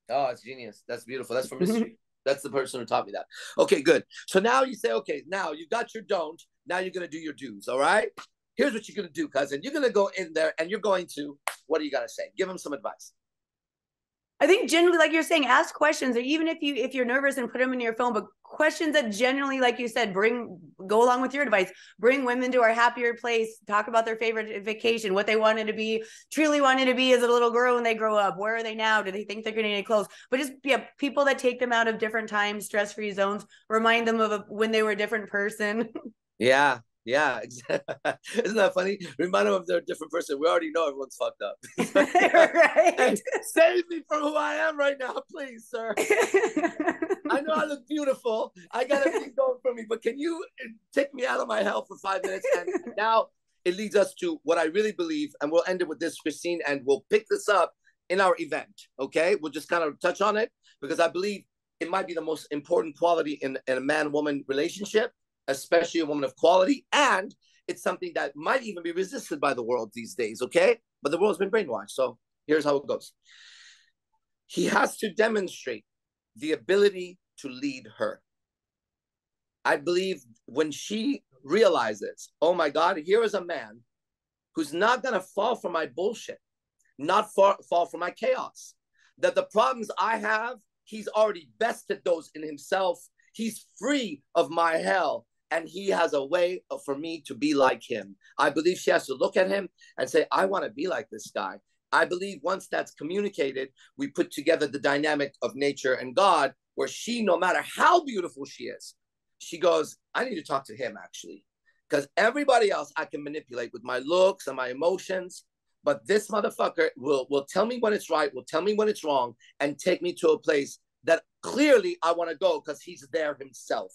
Oh, it's genius. That's beautiful. That's from [laughs] mystery. That's the person who taught me that. Okay, good. So now you say, okay, now you got your don't. Now you're gonna do your do's. All right. Here's what you're gonna do, cousin. You're gonna go in there and you're going to. What are you gonna say? Give them some advice. I think generally, like you're saying, ask questions, or even if you if you're nervous and put them in your phone, but questions that generally, like you said, bring go along with your advice. Bring women to our happier place. Talk about their favorite vacation, what they wanted to be, truly wanted to be as a little girl when they grow up. Where are they now? Do they think they're going to need clothes? But just yeah, people that take them out of different times, stress free zones. Remind them of a, when they were a different person. [laughs] Yeah, yeah, [laughs] isn't that funny? Remind them of their different person. We already know everyone's fucked up. [laughs] right. [laughs] save me from who I am right now, please, sir. I know I look beautiful. I got everything going for me, but can you uh, take me out of my hell for five minutes? And now it leads us to what I really believe, and we'll end it with this, Christine, and we'll pick this up in our event. Okay, we'll just kind of touch on it because I believe it might be the most important quality in, in a man-woman relationship especially a woman of quality. And it's something that might even be resisted by the world these days, okay? But the world's been brainwashed. So here's how it goes he has to demonstrate the ability to lead her. I believe when she realizes, oh my God, here is a man who's not going to fall for my bullshit, not fall, fall for my chaos. That the problems I have, he's already bested those in himself. He's free of my hell and he has a way for me to be like him. I believe she has to look at him and say, I want to be like this guy. I believe once that's communicated, we put together the dynamic of nature and God, where she, no matter how beautiful she is, she goes, I need to talk to him actually. Because everybody else I can manipulate with my looks and my emotions. But this motherfucker will, will tell me when it's right, will tell me when it's wrong, and take me to a place that clearly I want to go because he's there himself.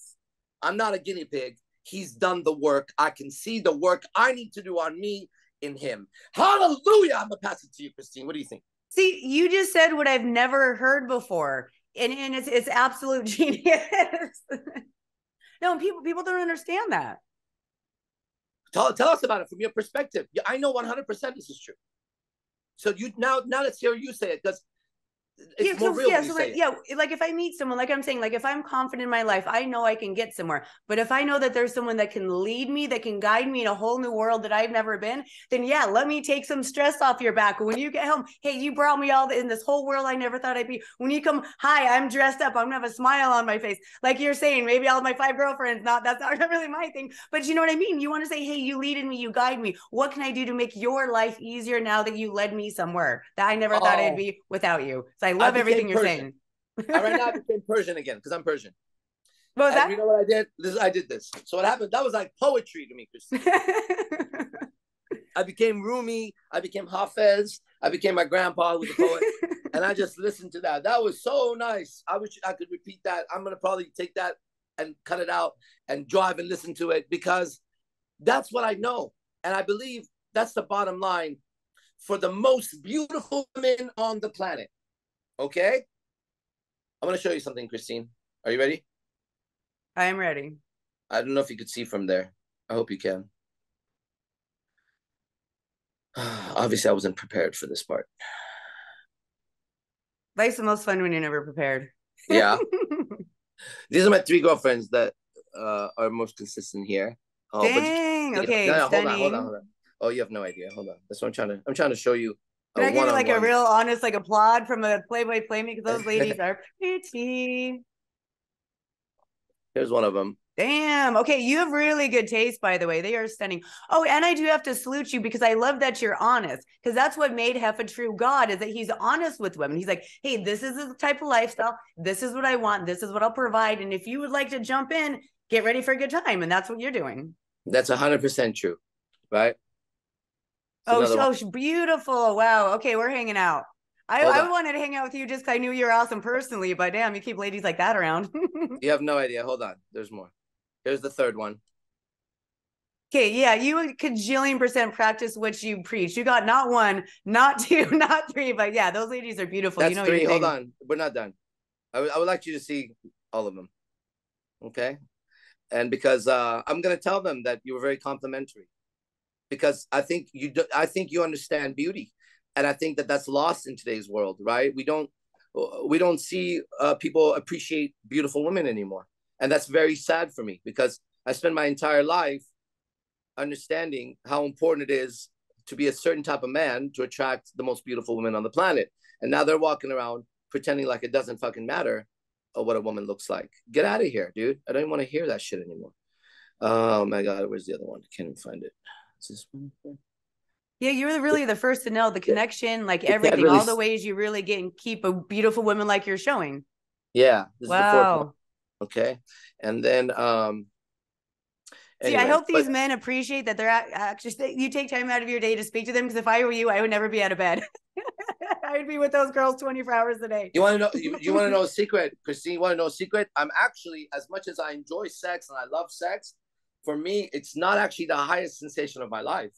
I'm not a guinea pig. He's done the work. I can see the work I need to do on me in him. Hallelujah. I'm going to pass it to you, Christine. What do you think? See, you just said what I've never heard before. And, and it's, it's absolute [laughs] genius. no, people people don't understand that. Tell, tell us about it from your perspective. I know 100% this is true. So you now now let's hear you say it because yeah, so, yeah, so like, yeah, like if I meet someone, like I'm saying, like if I'm confident in my life, I know I can get somewhere. But if I know that there's someone that can lead me, that can guide me in a whole new world that I've never been, then yeah, let me take some stress off your back. When you get home, hey, you brought me all the, in this whole world I never thought I'd be. When you come, hi, I'm dressed up. I'm gonna have a smile on my face, like you're saying. Maybe all my five girlfriends. Not that's not [laughs] really my thing, but you know what I mean. You want to say, hey, you lead in me, you guide me. What can I do to make your life easier now that you led me somewhere that I never thought Oh. I'd be without you? So I love became everything you're Persian. saying. [laughs] I right now I became Persian again because I'm Persian. What was And you know what I did? This I did this. So what happened? That was like poetry to me, Christine. [laughs] I became Rumi. I became Hafez. I became my grandpa who was a poet. [laughs] and I just listened to that. That was so nice. I wish I could repeat that. I'm gonna probably take that and cut it out and drive and listen to it because that's what I know. And I believe that's the bottom line for the most beautiful women on the planet. Okay? I'm gonna show you something, Christine. Are you ready? I am ready. I don't know if you could see from there. I hope you can. [sighs] Obviously, I wasn't prepared for this part. Life's the most fun when you're never prepared. Yeah. [laughs] These are my three girlfriends that uh, are most consistent here. Oh, but Dang. Okay. no, no, hold on, hold on, hold on. Oh, you have no idea. Hold on. That's what I'm trying to. I'm trying to show you. Can I give you like a real honest like applaud from a Playboy Playmate because those ladies [laughs] are pretty. Here's one of them. Damn. Okay, you have really good taste, by the way. They are stunning. Oh, and I do have to salute you because I love that you're honest. Because that's what made Hef a true God is that he's honest with women. He's like, hey, this is the type of lifestyle. This is what I want. This is what I'll provide. And if you would like to jump in, get ready for a good time. And that's what you're doing. That's hundred percent true, right? Oh, another one. so beautiful. Wow. Okay, we're hanging out. I, I wanted to hang out with you just 'cause I knew you were awesome personally, but damn, you keep ladies like that around. [laughs] You have no idea. Hold on. There's more. Here's the third one. Okay, yeah, you a cajillion percent practice what you preach. You got not one, not [laughs] two, not three, but yeah, those ladies are beautiful. That's you know three. Hold on. We're not done. I I would like you to see all of them. Okay. And because uh, I'm going to tell them that you were very complimentary, because I think you do, I think you understand beauty, and I think that that's lost in today's world. Right? We don't we don't see uh, people appreciate beautiful women anymore, and that's very sad for me because I spent my entire life understanding how important it is to be a certain type of man to attract the most beautiful women on the planet. And now they're walking around pretending like it doesn't fucking matter uh, what a woman looks like. Get out of here, dude. I don't want to hear that shit anymore. Oh my god, where's the other one? Can't even find it. Is this one? Yeah, you're really the first to know the connection, like everything, really all the ways you really get and keep a beautiful woman like you're showing. Yeah, this is the. Wow. Okay, and then um. See, I hope these but- men appreciate that they're actually you take time out of your day to speak to them. Because if I were you, I would never be out of bed. [laughs] I would be with those girls 24 hours a day. You want to know? You, you want to [laughs] know a secret, Christine? You want to know a secret? I'm actually, as much as I enjoy sex and I love sex, for me, it's not actually the highest sensation of my life.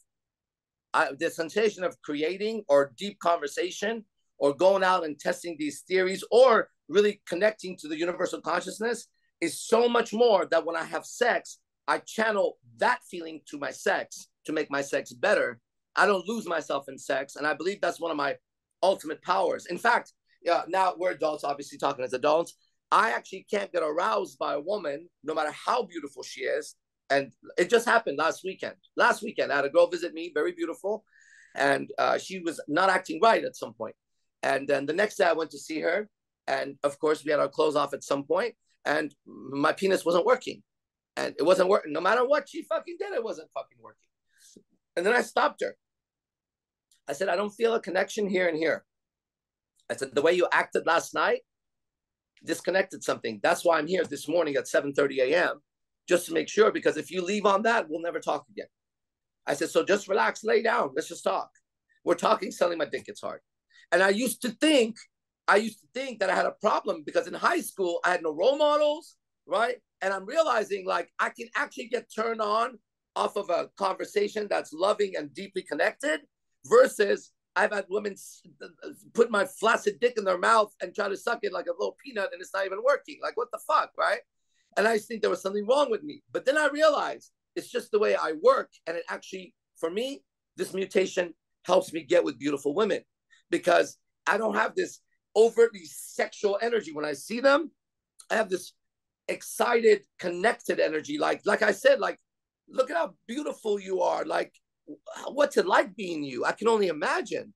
I, the sensation of creating or deep conversation or going out and testing these theories or really connecting to the universal consciousness is so much more that when I have sex, I channel that feeling to my sex to make my sex better. I don't lose myself in sex. And I believe that's one of my ultimate powers. In fact, yeah, now we're adults, obviously talking as adults. I actually can't get aroused by a woman, no matter how beautiful she is. And it just happened last weekend. Last weekend, I had a girl visit me, very beautiful, and uh, she was not acting right at some point. And then the next day, I went to see her, and of course, we had our clothes off at some point, and my penis wasn't working, and it wasn't working. No matter what she fucking did, it wasn't fucking working. And then I stopped her. I said, I don't feel a connection here and here. I said, the way you acted last night disconnected something. That's why I'm here this morning at 7:30 a.m. just to make sure. Because if you leave on that, we'll never talk again. I said, so just relax, lay down, let's just talk. We're talking, selling my dick. It's hard. And I used to think, I used to think that I had a problem because in high school I had no role models, right? And I'm realizing like I can actually get turned on off of a conversation that's loving and deeply connected versus I've had women put my flaccid dick in their mouth and try to suck it like a little peanut and it's not even working. Like, what the fuck, right? And I think there was something wrong with me. But then I realized it's just the way I work. And it actually, for me, this mutation helps me get with beautiful women. because I don't have this overtly sexual energy. When I see them, I have this excited, connected energy. Like, like I said, like, look at how beautiful you are. Like, what's it like being you? I can only imagine.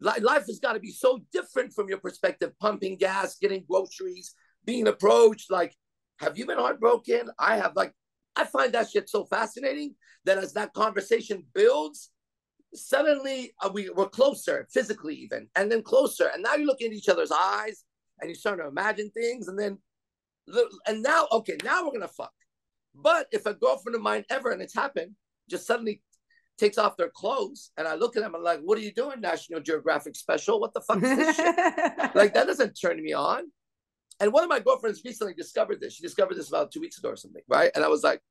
Life has got to be so different from your perspective. Pumping gas, getting groceries, being approached. Like, have you been heartbroken? I have. Like, I find that shit so fascinating that as that conversation builds, suddenly uh, we, we're closer physically even and then closer and now you look in each other's eyes and you start to imagine things and then and now okay now we're gonna fuck but if a girlfriend of mine ever and it's happened just suddenly takes off their clothes and i look at them and like what are you doing national geographic special what the fuck is this shit [laughs] like that doesn't turn me on and one of my girlfriends recently discovered this. She discovered this about two weeks ago or something right? And i was like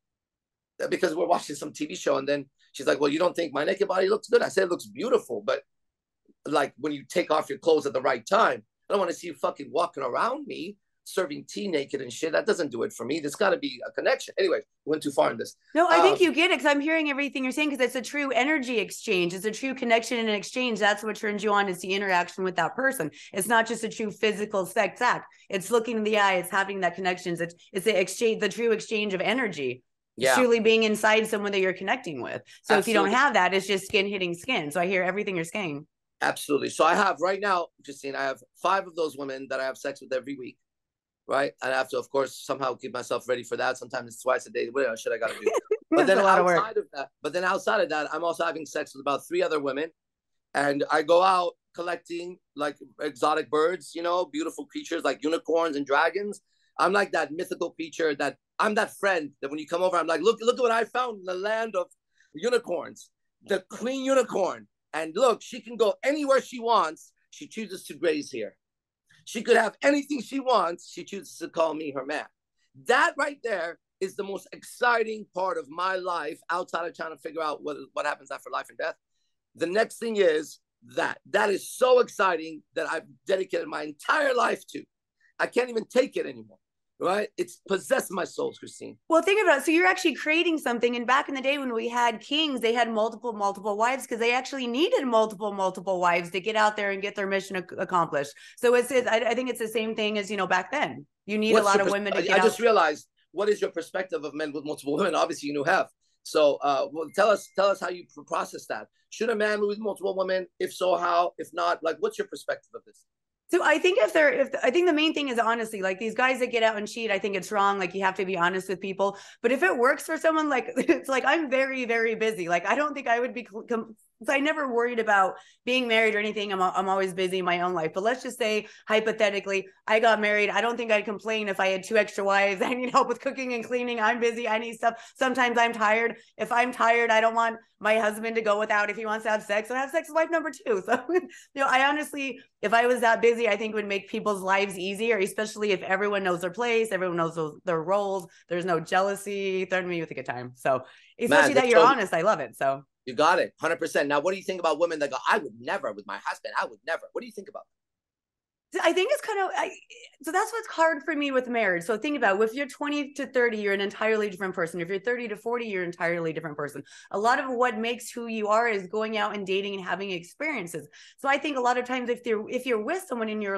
because we're watching some tv show. And then She's like, well, you don't think my naked body looks good? I said, it looks beautiful, but like when you take off your clothes at the right time, I don't want to see you fucking walking around me serving tea naked and shit. That doesn't do it for me. There's got to be a connection. Anyway, went too far in this. No, I um, think you get it because I'm hearing everything you're saying because it's a true energy exchange. It's a true connection and exchange. That's what turns you on is the interaction with that person. It's not just a true physical sex act. It's looking in the eye. It's having that connection. It's it's the exchange, the true exchange of energy yeah. truly being inside someone that you're connecting with. So Absolutely. if you don't have that, it's just skin hitting skin. So I hear everything you're saying. Absolutely. So I have right now, Christine, I have five of those women that I have sex with every week. Right. And I have to, of course, somehow keep myself ready for that. Sometimes it's twice a day. What shit I gotta do? [laughs] But then outside of, of that, but then outside of that, I'm also having sex with about three other women. And I go out collecting like exotic birds, you know, beautiful creatures like unicorns and dragons. I'm like that mythical creature that I'm that friend that when you come over, I'm like, look, look at what I found in the land of unicorns, the queen unicorn. And look, she can go anywhere she wants. She chooses to graze here. She could have anything she wants. She chooses to call me her man. That right there is the most exciting part of my life outside of trying to figure out what, what happens after life and death. The next thing is that. That is so exciting that I've dedicated my entire life to. I can't even take it anymore right? It's possessed my souls, Christine. Well, think about it. So you're actually creating something. And back in the day when we had kings, they had multiple, multiple wives because they actually needed multiple, multiple wives to get out there and get their mission ac- accomplished. So it's, it's I, I, think it's the same thing as, you know, back then. You need What's a lot of pers- women to I, get I just realized what is your perspective of men with multiple women? Obviously, you know have. So, uh, well, tell us, tell us how you process that. Should a man with multiple women? If so, how? If not, like, what's your perspective of this? So I think if they're if I think the main thing is honestly like these guys that get out and cheat, I think it's wrong. Like you have to be honest with people. But if it works for someone, like [laughs] it's like I'm very very busy. Like I don't think I would be com- so I never worried about being married or anything. I'm, I'm always busy in my own life. But let's just say, hypothetically, I got married. I don't think I'd complain if I had two extra wives. [laughs] I need help with cooking and cleaning. I'm busy. I need stuff. Sometimes I'm tired. If I'm tired, I don't want my husband to go without. If he wants to have sex, I have sex with wife number two. [laughs] So, you know, I honestly, if I was that busy, I think would make people's lives easier, especially if everyone knows their place, everyone knows those, their roles. There's no jealousy. Threaten me with a good time. So, especially Man, that you're so- honest, I love it. So, you got it, hundred percent. Now, what do you think about women that go, "I would never with my husband. I would never." What do you think about? I think it's kind of I, so that's what's hard for me with marriage. So think about if you're 20 to 30, you're an entirely different person. If you're 30 to 40, you're an entirely different person. A lot of what makes who you are is going out and dating and having experiences. So I think a lot of times if you're if you're with someone in your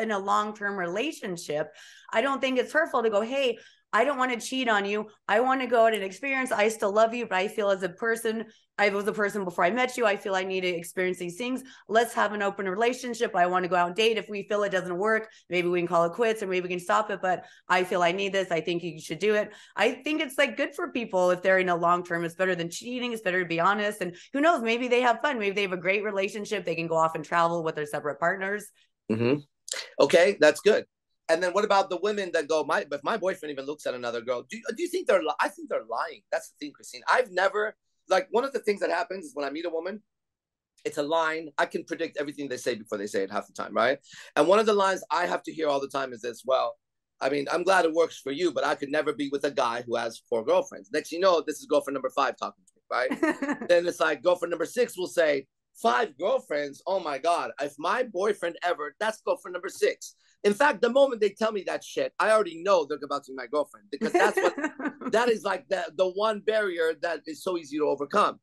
in a long-term relationship, I don't think it's hurtful to go, "Hey, I don't want to cheat on you. I want to go out and experience. I still love you, but I feel as a person, I was a person before I met you. I feel I need to experience these things. Let's have an open relationship. I want to go out and date. If we feel it doesn't work, maybe we can call it quits or maybe we can stop it. But I feel I need this. I think you should do it. I think it's like good for people if they're in a long term. It's better than cheating. It's better to be honest. And who knows? Maybe they have fun. Maybe they have a great relationship. They can go off and travel with their separate partners. Mm-hmm. Okay, that's good. And then what about the women that go, my if my boyfriend even looks at another girl, do, do you think they're I think they're lying. That's the thing, Christine. I've never like one of the things that happens is when I meet a woman, it's a line. I can predict everything they say before they say it half the time, right? And one of the lines I have to hear all the time is this, well, I mean, I'm glad it works for you, but I could never be with a guy who has four girlfriends. Next you know, this is girlfriend number five talking to me, right? [laughs] then it's like girlfriend number six will say, five girlfriends. Oh my God. If my boyfriend ever, that's girlfriend number six. In fact, the moment they tell me that shit, I already know they're about to be my girlfriend because that's what [laughs] that is like the, the one barrier that is so easy to overcome.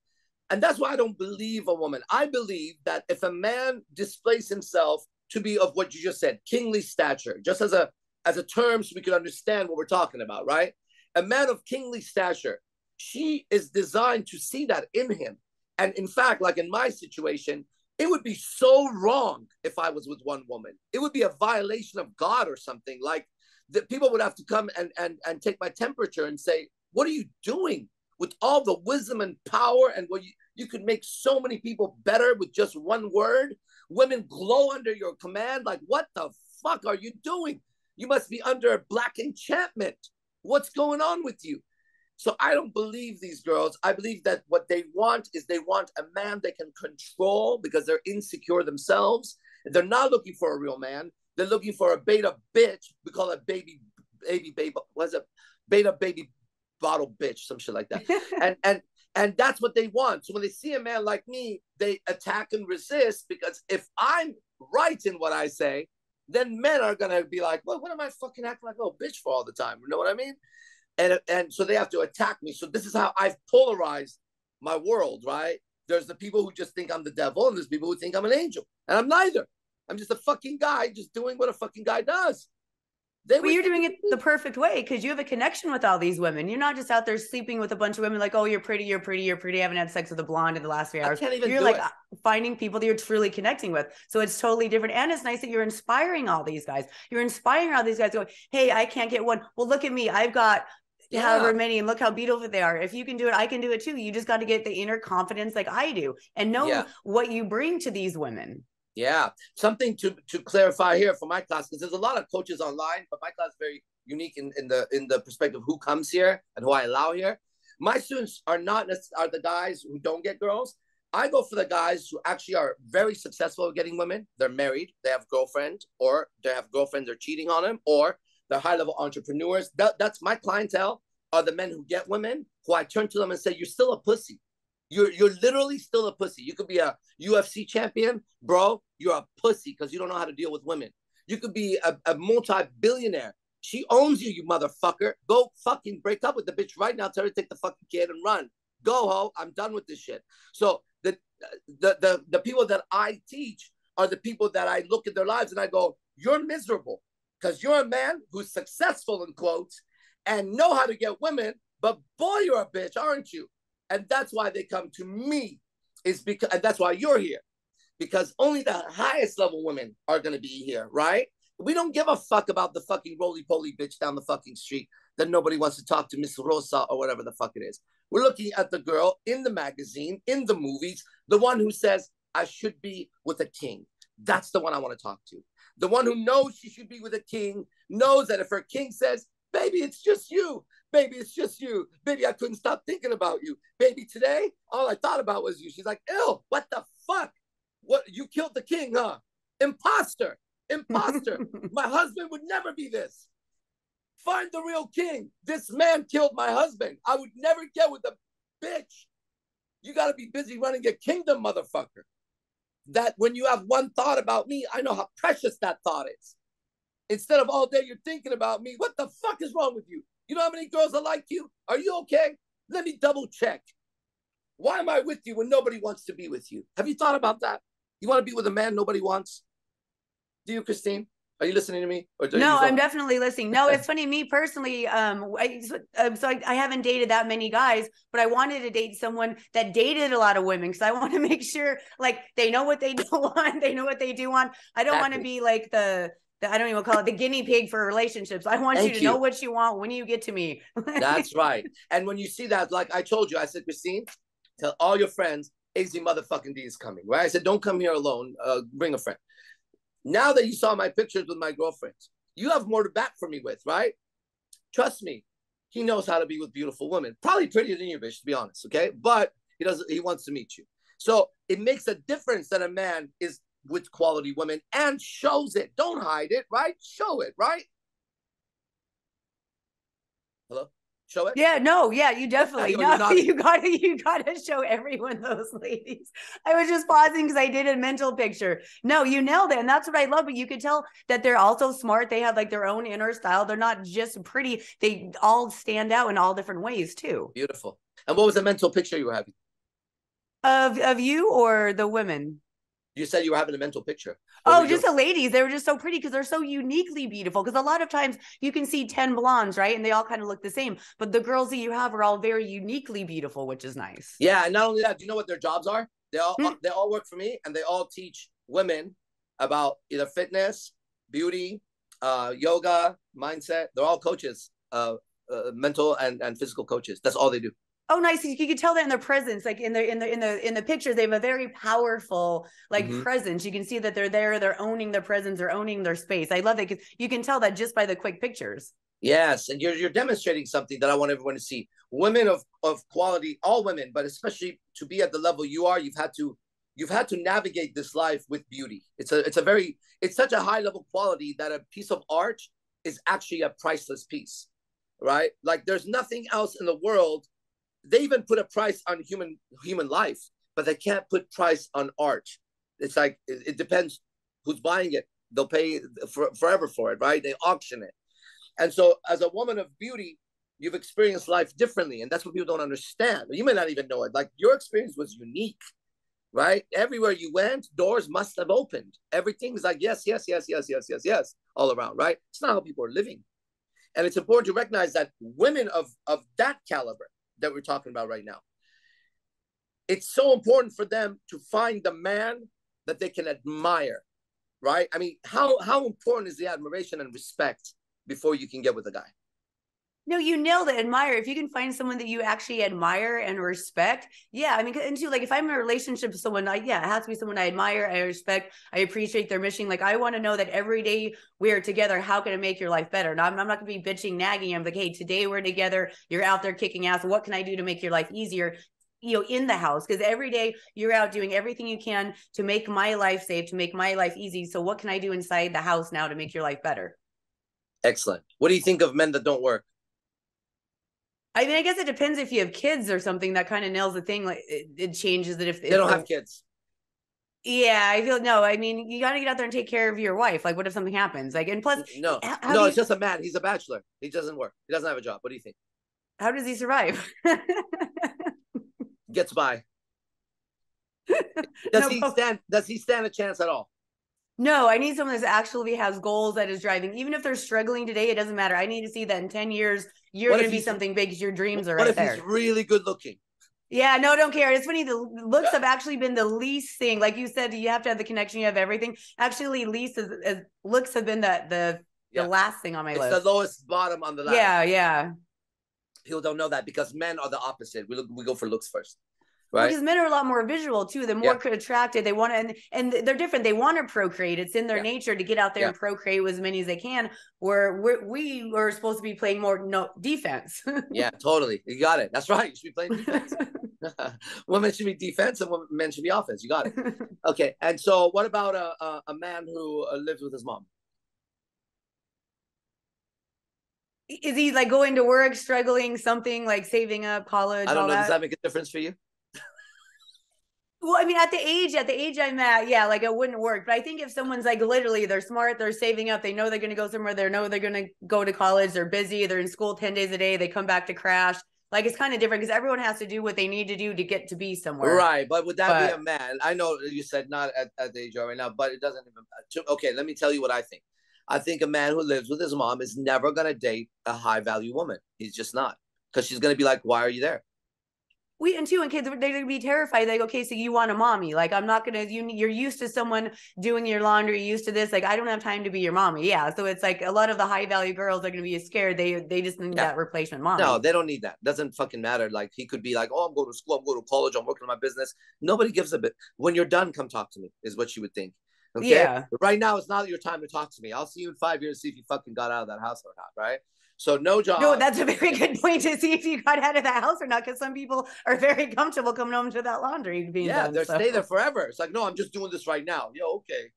And that's why I don't believe a woman. I believe that if a man displays himself to be of what you just said, kingly stature, just as a as a term so we can understand what we're talking about, right? A man of kingly stature, she is designed to see that in him. And in fact, like in my situation, it would be so wrong if I was with one woman. It would be a violation of God or something. Like that people would have to come and, and, and take my temperature and say, What are you doing? With all the wisdom and power, and what you, you could make so many people better with just one word. Women glow under your command. Like, what the fuck are you doing? You must be under a black enchantment. What's going on with you? So I don't believe these girls. I believe that what they want is they want a man they can control because they're insecure themselves. They're not looking for a real man. They're looking for a beta bitch. We call it baby, baby, baby. What's it? Beta baby bottle bitch, some shit like that. [laughs] and and and that's what they want. So when they see a man like me, they attack and resist because if I'm right in what I say, then men are gonna be like, well, what am I fucking acting like a little bitch for all the time? You know what I mean? And and so they have to attack me. So this is how I've polarized my world, right? There's the people who just think I'm the devil, and there's people who think I'm an angel, and I'm neither. I'm just a fucking guy, just doing what a fucking guy does. They but you're doing it the perfect way because you have a connection with all these women. You're not just out there sleeping with a bunch of women like, oh, you're pretty, you're pretty, you're pretty. I haven't had sex with a blonde in the last three hours. you're like it. finding people that you're truly connecting with. So it's totally different. And it's nice that you're inspiring all these guys. You're inspiring all these guys going, hey, I can't get one. Well, look at me. I've got yeah. however many and look how beautiful they are if you can do it i can do it too you just got to get the inner confidence like i do and know yeah. what you bring to these women yeah something to to clarify here for my class because there's a lot of coaches online but my class is very unique in, in the in the perspective who comes here and who i allow here my students are not are the guys who don't get girls I go for the guys who actually are very successful at getting women. They're married, they have girlfriend, or they have girlfriends are cheating on them, or they're high level entrepreneurs. That, that's my clientele are the men who get women who I turn to them and say, You're still a pussy. You're you're literally still a pussy. You could be a UFC champion, bro. You're a pussy because you don't know how to deal with women. You could be a, a multi-billionaire. She owns you, you motherfucker. Go fucking break up with the bitch right now. Tell her to take the fucking kid and run. Go, ho. I'm done with this shit. So the the the, the people that I teach are the people that I look at their lives and I go, You're miserable because you're a man who's successful in quotes and know how to get women, but boy, you're a bitch, aren't you? And that's why they come to me. Is because and that's why you're here. Because only the highest level women are gonna be here, right? We don't give a fuck about the fucking roly poly bitch down the fucking street that nobody wants to talk to Miss Rosa or whatever the fuck it is. We're looking at the girl in the magazine, in the movies, the one who says, I should be with a king. That's the one I want to talk to. The one who knows she should be with a king knows that if her king says, Baby, it's just you. Baby, it's just you. Baby, I couldn't stop thinking about you. Baby, today, all I thought about was you. She's like, Ew, what the fuck? What you killed the king, huh? Imposter. Imposter. [laughs] my husband would never be this. Find the real king. This man killed my husband. I would never get with a bitch. You got to be busy running a kingdom, motherfucker that when you have one thought about me, I know how precious that thought is. Instead of all day you're thinking about me, what the fuck is wrong with you? You know how many girls are like you? Are you okay? Let me double check. Why am I with you when nobody wants to be with you? Have you thought about that? You want to be with a man nobody wants? Do you, Christine? Are you listening to me? no, I'm definitely listening. No, it's [laughs] funny. Me personally, um, I, um, so I, I, haven't dated that many guys, but I wanted to date someone that dated a lot of women because I want to [laughs] make sure like they know what they [laughs] don't want, they know what they do want. I don't exactly. want to be like the I don't even call it the guinea pig for relationships. I want Thank you to you. know what you want when you get to me. That's right. And when you see that, like I told you, I said, Christine, tell all your friends, AZ motherfucking D is coming, right? I said, don't come here alone. Uh, bring a friend. Now that you saw my pictures with my girlfriends, you have more to bat for me with, right? Trust me, he knows how to be with beautiful women. Probably prettier than you, bitch, to be honest. Okay, but he doesn't. He wants to meet you. So it makes a difference that a man is with quality women and shows it. Don't hide it, right? Show it, right? Hello show it? Yeah, no, yeah, you definitely oh, no, [laughs] you gotta you gotta show everyone those ladies. I was just pausing because I did a mental picture. No, you nailed it, and that's what I love. But you could tell that they're also smart. They have like their own inner style. They're not just pretty. They all stand out in all different ways too. Beautiful. And what was the mental picture you were having? Of of you or the women? You said you were having a mental picture. What oh, just the ladies. They were just so pretty because they're so uniquely beautiful. Because a lot of times you can see 10 blondes, right? And they all kind of look the same. But the girls that you have are all very uniquely beautiful, which is nice. Yeah. And not only that, do you know what their jobs are? They all mm. they all work for me and they all teach women about either fitness, beauty, uh, yoga, mindset. They're all coaches, uh, uh, mental and, and physical coaches. That's all they do oh nice you can tell that in their presence like in the in the in the in the pictures they have a very powerful like mm-hmm. presence. You can see that they're there they're owning their presence they're owning their space. I love it because you can tell that just by the quick pictures. Yes and you're, you're demonstrating something that i want everyone to see. Women of of quality all women but especially to be at the level you are you've had to you've had to navigate this life with beauty. It's a it's a very it's such a high level quality that a piece of art is actually a priceless piece right? Like there's nothing else in the world they even put a price on human human life, but they can't put price on art. It's like it, it depends who's buying it. They'll pay for, forever for it, right? They auction it. And so, as a woman of beauty, you've experienced life differently, and that's what people don't understand. You may not even know it. Like your experience was unique, right? Everywhere you went, doors must have opened. Everything's like yes, yes, yes, yes, yes, yes, yes, all around, right? It's not how people are living, and it's important to recognize that women of of that caliber that we're talking about right now. It's so important for them to find the man that they can admire, right? I mean, how how important is the admiration and respect before you can get with a guy? No, you nailed it. Admire. If you can find someone that you actually admire and respect, yeah. I mean, and too, like if I'm in a relationship with someone, I, yeah, it has to be someone I admire, I respect, I appreciate their mission. Like I want to know that every day we're together, how can I make your life better? Now, I'm, I'm not going to be bitching, nagging. I'm like, hey, today we're together. You're out there kicking ass. What can I do to make your life easier? you know in the house because every day you're out doing everything you can to make my life safe to make my life easy so what can i do inside the house now to make your life better excellent what do you think of men that don't work I mean, I guess it depends if you have kids or something that kind of nails the thing. Like it, it changes it if they don't have kids. Yeah, I feel no. I mean, you got to get out there and take care of your wife. Like, what if something happens? Like, and plus, no, no, it's just a man. He's a bachelor. He doesn't work. He doesn't have a job. What do you think? How does he survive? [laughs] Gets by. [laughs] Does no, he stand? Does he stand a chance at all? No, I need someone that actually has goals that is driving. Even if they're struggling today, it doesn't matter. I need to see that in 10 years, you're going to be something big because your dreams are what right if there. He's really good looking. Yeah, no, don't care. It's funny. The looks have actually been the least thing. Like you said, you have to have the connection. You have everything. Actually, least is, is looks have been the the yeah. the last thing on my it's list. The lowest bottom on the list. Yeah, yeah. People don't know that because men are the opposite. We look, we go for looks first right? Because men are a lot more visual too. They're more yeah. attracted. They want to, and, and they're different. They want to procreate. It's in their yeah. nature to get out there yeah. and procreate with as many as they can. Where we're, we are supposed to be playing more no defense. [laughs] yeah, totally. You got it. That's right. You should be playing defense. [laughs] Women should be defense, and men should be offense. You got it. [laughs] Okay. And so, what about a a, a man who uh, lives with his mom? Is he like going to work, struggling, something like saving up college? I don't know. That? Does that make a difference for you? Well, I mean, at the age, at the age I'm at, yeah, like it wouldn't work. But I think if someone's like literally, they're smart, they're saving up, they know they're going to go somewhere, they know they're going to go to college, they're busy, they're in school 10 days a day, they come back to crash. Like it's kind of different because everyone has to do what they need to do to get to be somewhere. Right. But would that but, be a man? I know you said not at, at the age you're right now, but it doesn't even. Okay, let me tell you what I think. I think a man who lives with his mom is never going to date a high value woman. He's just not because she's going to be like, why are you there? We and two and kids they're gonna be terrified like okay so you want a mommy. Like i'm not gonna you you're used to someone doing your laundry used to this like i don't have time to be your mommy. Yeah so it's like a lot of the high value girls are gonna be scared they they just need yeah. that replacement mom no they don't need that doesn't fucking matter like he could be like oh i'm going to school i'm going to college i'm working on my business. Nobody gives a bit when you're done come talk to me is what you would think okay? Yeah. But right now it's not your time to talk to me i'll see you in five years see if you fucking got out of that house or not right so no job. No, that's a very [laughs] good point to see if you got out of the house or not, because some people are very comfortable coming home to that laundry being yeah, done. they so. stay there forever. It's like, no, I'm just doing this right now. Yo, okay.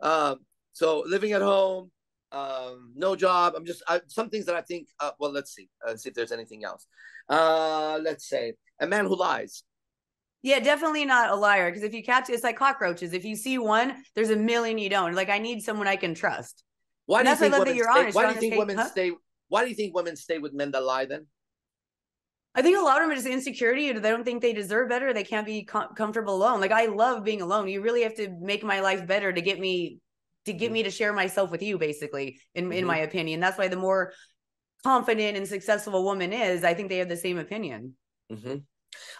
Um, so living at home, um, no job. I'm just I, some things that I think. Uh, well, let's see. Uh, let's see if there's anything else. Uh, let's say a man who lies. Yeah, definitely not a liar. Because if you catch, it's like cockroaches. If you see one, there's a million you don't. Like I need someone I can trust. Why do you think women stay, Why do you think women stay why do you think women stay with men that lie then? I think a lot of them are just insecurity. They don't think they deserve better. They can't be com- comfortable alone. Like I love being alone. You really have to make my life better to get me to get mm-hmm. me to share myself with you, basically. In mm-hmm. in my opinion, that's why the more confident and successful a woman is, I think they have the same opinion. Mm-hmm.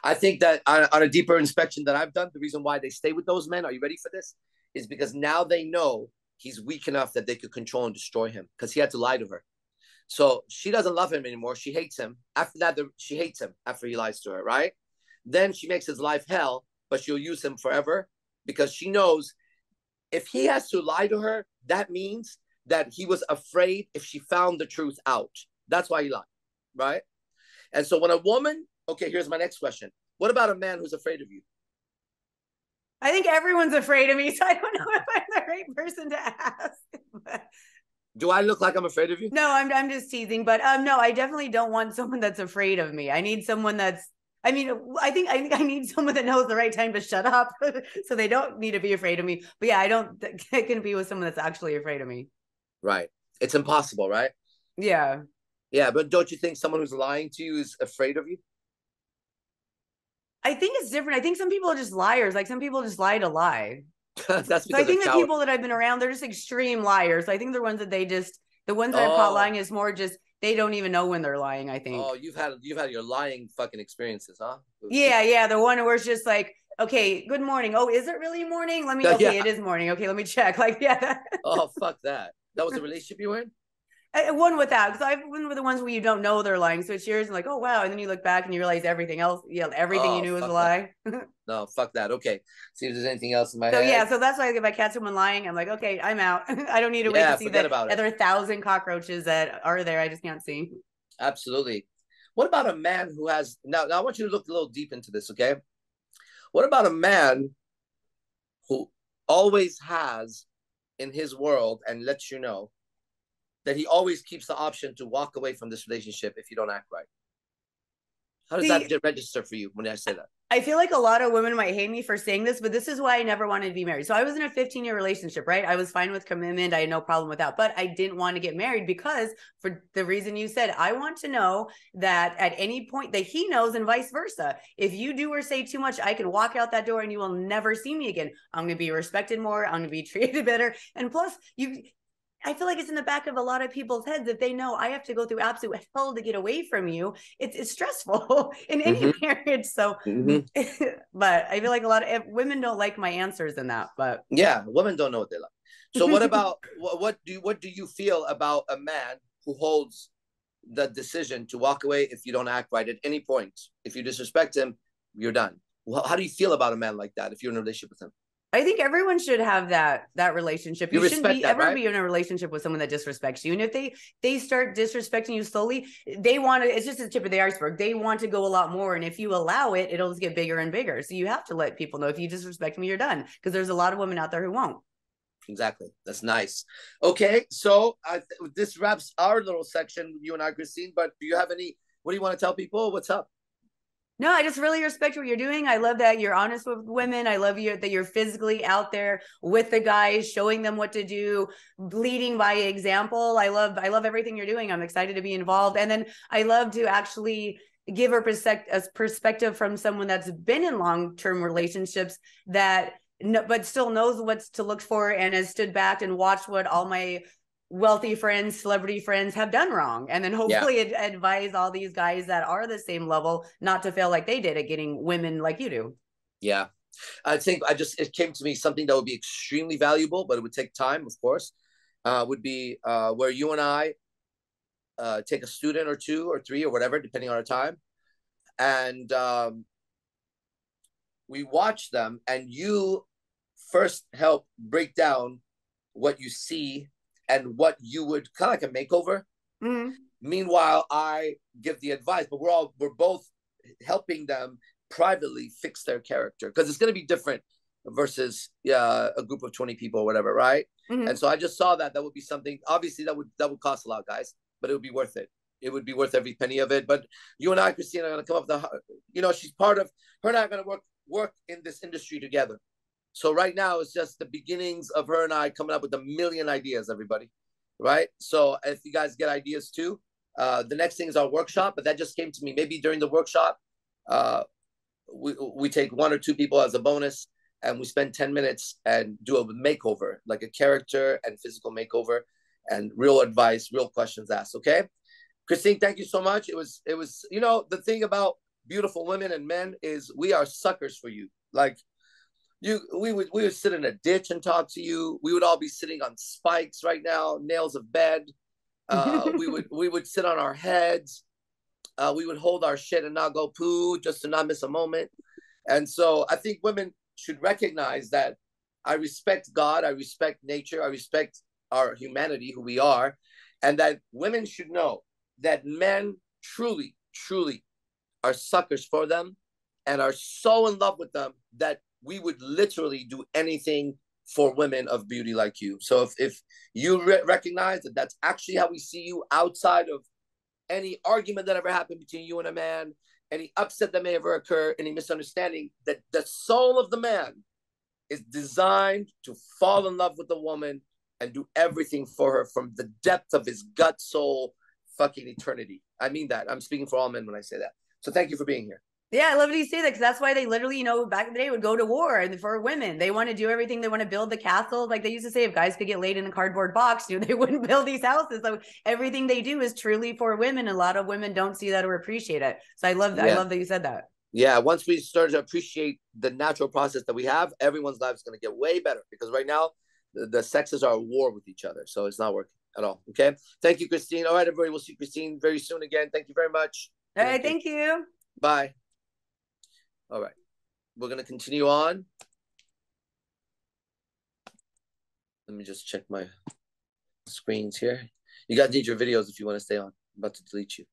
I think that on, on a deeper inspection that I've done, the reason why they stay with those men, are you ready for this? Is because now they know he's weak enough that they could control and destroy him because he had to lie to her. So she doesn't love him anymore. She hates him. After that, the, she hates him after he lies to her, right? Then she makes his life hell, but she'll use him forever because she knows if he has to lie to her, that means that he was afraid if she found the truth out. That's why he lied, right? And so when a woman, okay, here's my next question. What about a man who's afraid of you? I think everyone's afraid of me, [laughs] so I don't know if I'm the right person to ask. [laughs] Do I look like I'm afraid of you? No, I'm I'm just teasing, but um no, I definitely don't want someone that's afraid of me. I need someone that's I mean, I think I think I need [laughs] someone that knows the right time to shut up, [laughs] so they don't need to be afraid of me. But yeah, I don't [laughs] I can be with someone that's actually afraid of me. Right. It's impossible, right? Yeah. Yeah, but don't you think someone who's lying to you is afraid of you? I think it's different. I think some people are just liars. Like some people just lie to lie. [laughs] That's so I think the coward. people that I've been around, they're just extreme liars. I think the ones that they just the ones that oh. I've caught lying is more just they don't even know when they're lying. I think. Oh, you've had you've had your lying fucking experiences, huh? Yeah, yeah. The one where it's just like, okay, good morning. Oh, is it really morning? Let me. [laughs] Okay, yeah. it is morning. Okay, let me check. [laughs] Like, yeah. oh fuck that. That was a relationship you were in one with that because I've been with the ones where you don't know they're lying. So it's yours and like, oh wow, and then you look back and you realize everything else, yeah, everything oh, you knew was a lie. [laughs] no, fuck that. Okay, see if there's anything else in my so head. yeah, so that's why if I catch someone lying, I'm like, okay, I'm out. [laughs] I don't need to yeah, wait to see the other thousand cockroaches that are there. I just can't see. Absolutely. What about a man who has now? Now I want you to look a little deep into this. Okay, what about a man who always has in his world and lets you know that he always keeps the option to walk away from this relationship if you don't act right. How does See, that register for you when I say that? I feel like a lot of women might hate me for saying this, but this is why I never wanted to be married. So I was in a 15 year relationship, right? I was fine with commitment. I had no problem with that, but I didn't want to get married because for the reason you said, I want to know that at any point that he knows and vice versa. If you do or say too much, I can walk out that door and you will never see me again. I'm going to be respected more. I'm going to be [laughs] treated better. And plus you, I feel like it's in the back of a lot of people's heads that they know I have to go through absolute hell to get away from you. It's it's stressful [laughs] in any mm-hmm. marriage. So, mm-hmm. [laughs] but I feel like a lot of women don't like my answers in that. But yeah, women don't know what they like. So, what [laughs] about what, what do what do you feel about a man who holds the decision to walk away if you don't act right at any point? If you disrespect him, you're done. Well, how do you feel about a man like that if you're in a relationship with him? I think everyone should have that that relationship. You, you shouldn't be, that, ever right? be in a relationship with someone that disrespects you. And if they they start disrespecting you slowly, they want to. It's just a tip of the iceberg. They want to go a lot more, and if you allow it, it'll just get bigger and bigger. So you have to let people know if you disrespect me, you're done. Because there's a lot of women out there who won't. Exactly. That's nice. Okay, so I, this wraps our little section, you and I, Christine. But do you have any? What do you want to tell people? What's up? No, I just really respect what you're doing. I love that you're honest with women. I love you that you're physically out there with the guys, showing them what to do, leading by example. I love I love everything you're doing. I'm excited to be involved. And then I love to actually give a, perspective from someone that's been in long-term relationships that no, but still knows what's to look for and has stood back and watched what all my wealthy friends, celebrity friends have done wrong. And then hopefully yeah. advise all these guys that are the same level not to fail like they did at getting women like you do. Yeah. I think I just, it came to me something that would be extremely valuable, but it would take time, of course, uh, would be uh, where you and I uh, take a student or two or three or whatever, depending on our time. And um, we watch them and you first help break down what you see and what you would kind of like a makeover. Mm-hmm. Meanwhile, I give the advice, but we're all we're both helping them privately fix their character because it's going to be different versus uh, a group of 20 people or whatever right mm-hmm. and so i just saw that that would be something obviously that would that would cost a lot guys but it would be worth it it would be worth every penny of it but you and i christina are going to come up with the you know she's part of her and i are going to work work in this industry together so right now it's just the beginnings of her and I coming up with a million ideas, everybody. Right. So if you guys get ideas too, Uh, the next thing is our workshop, but that just came to me. Maybe during the workshop, uh, we we take one or two people as a bonus, and we spend ten minutes and do a makeover, like a character and physical makeover, and real advice, real questions asked. Okay, Christine, thank you so much. It was it was you know the thing about beautiful women and men is we are suckers for you. Like you we would we would sit in a ditch and talk to you. We would all be sitting on spikes right now, nails of bed. Uh, we would [laughs] we would sit on our heads. Uh, we would hold our shit and not go poo just to not miss a moment. And so I think women should recognize that I respect God, I respect nature, I respect our humanity, who we are, and that women should know that men truly, truly are suckers for them and are so in love with them that we would literally do anything for women of beauty like you. So if, if you re- recognize that that's actually how we see you outside of any argument that ever happened between you and a man, any upset that may ever occur, any misunderstanding, that the soul of the man is designed to fall in love with the woman and do everything for her from the depth of his gut soul fucking eternity. I mean that. I'm speaking for all men when I say that. So thank you for being here. Yeah, I love that you say that because that's why they literally, you know, back in the day would go to war and for women, they want to do everything. They want to build the castle. Like they used to say, if guys could get laid in a cardboard box, [laughs] you know, they wouldn't build these houses. So everything they do is truly for women. A lot of women don't see that or appreciate it. So I love that. Yeah. I love that you said that. Yeah, once we start to appreciate the natural process that we have, everyone's life is going to get way better because right now the, the sexes are at war with each other. So it's not working at all. Okay. Thank you, Christine. All right, everybody. We'll see Christine very soon again. Thank you very much. All right. Thank you. Thank you. Bye. All right. We're going to continue on. Let me just check my screens here. You guys need your videos if you want to stay on. I'm about to delete you.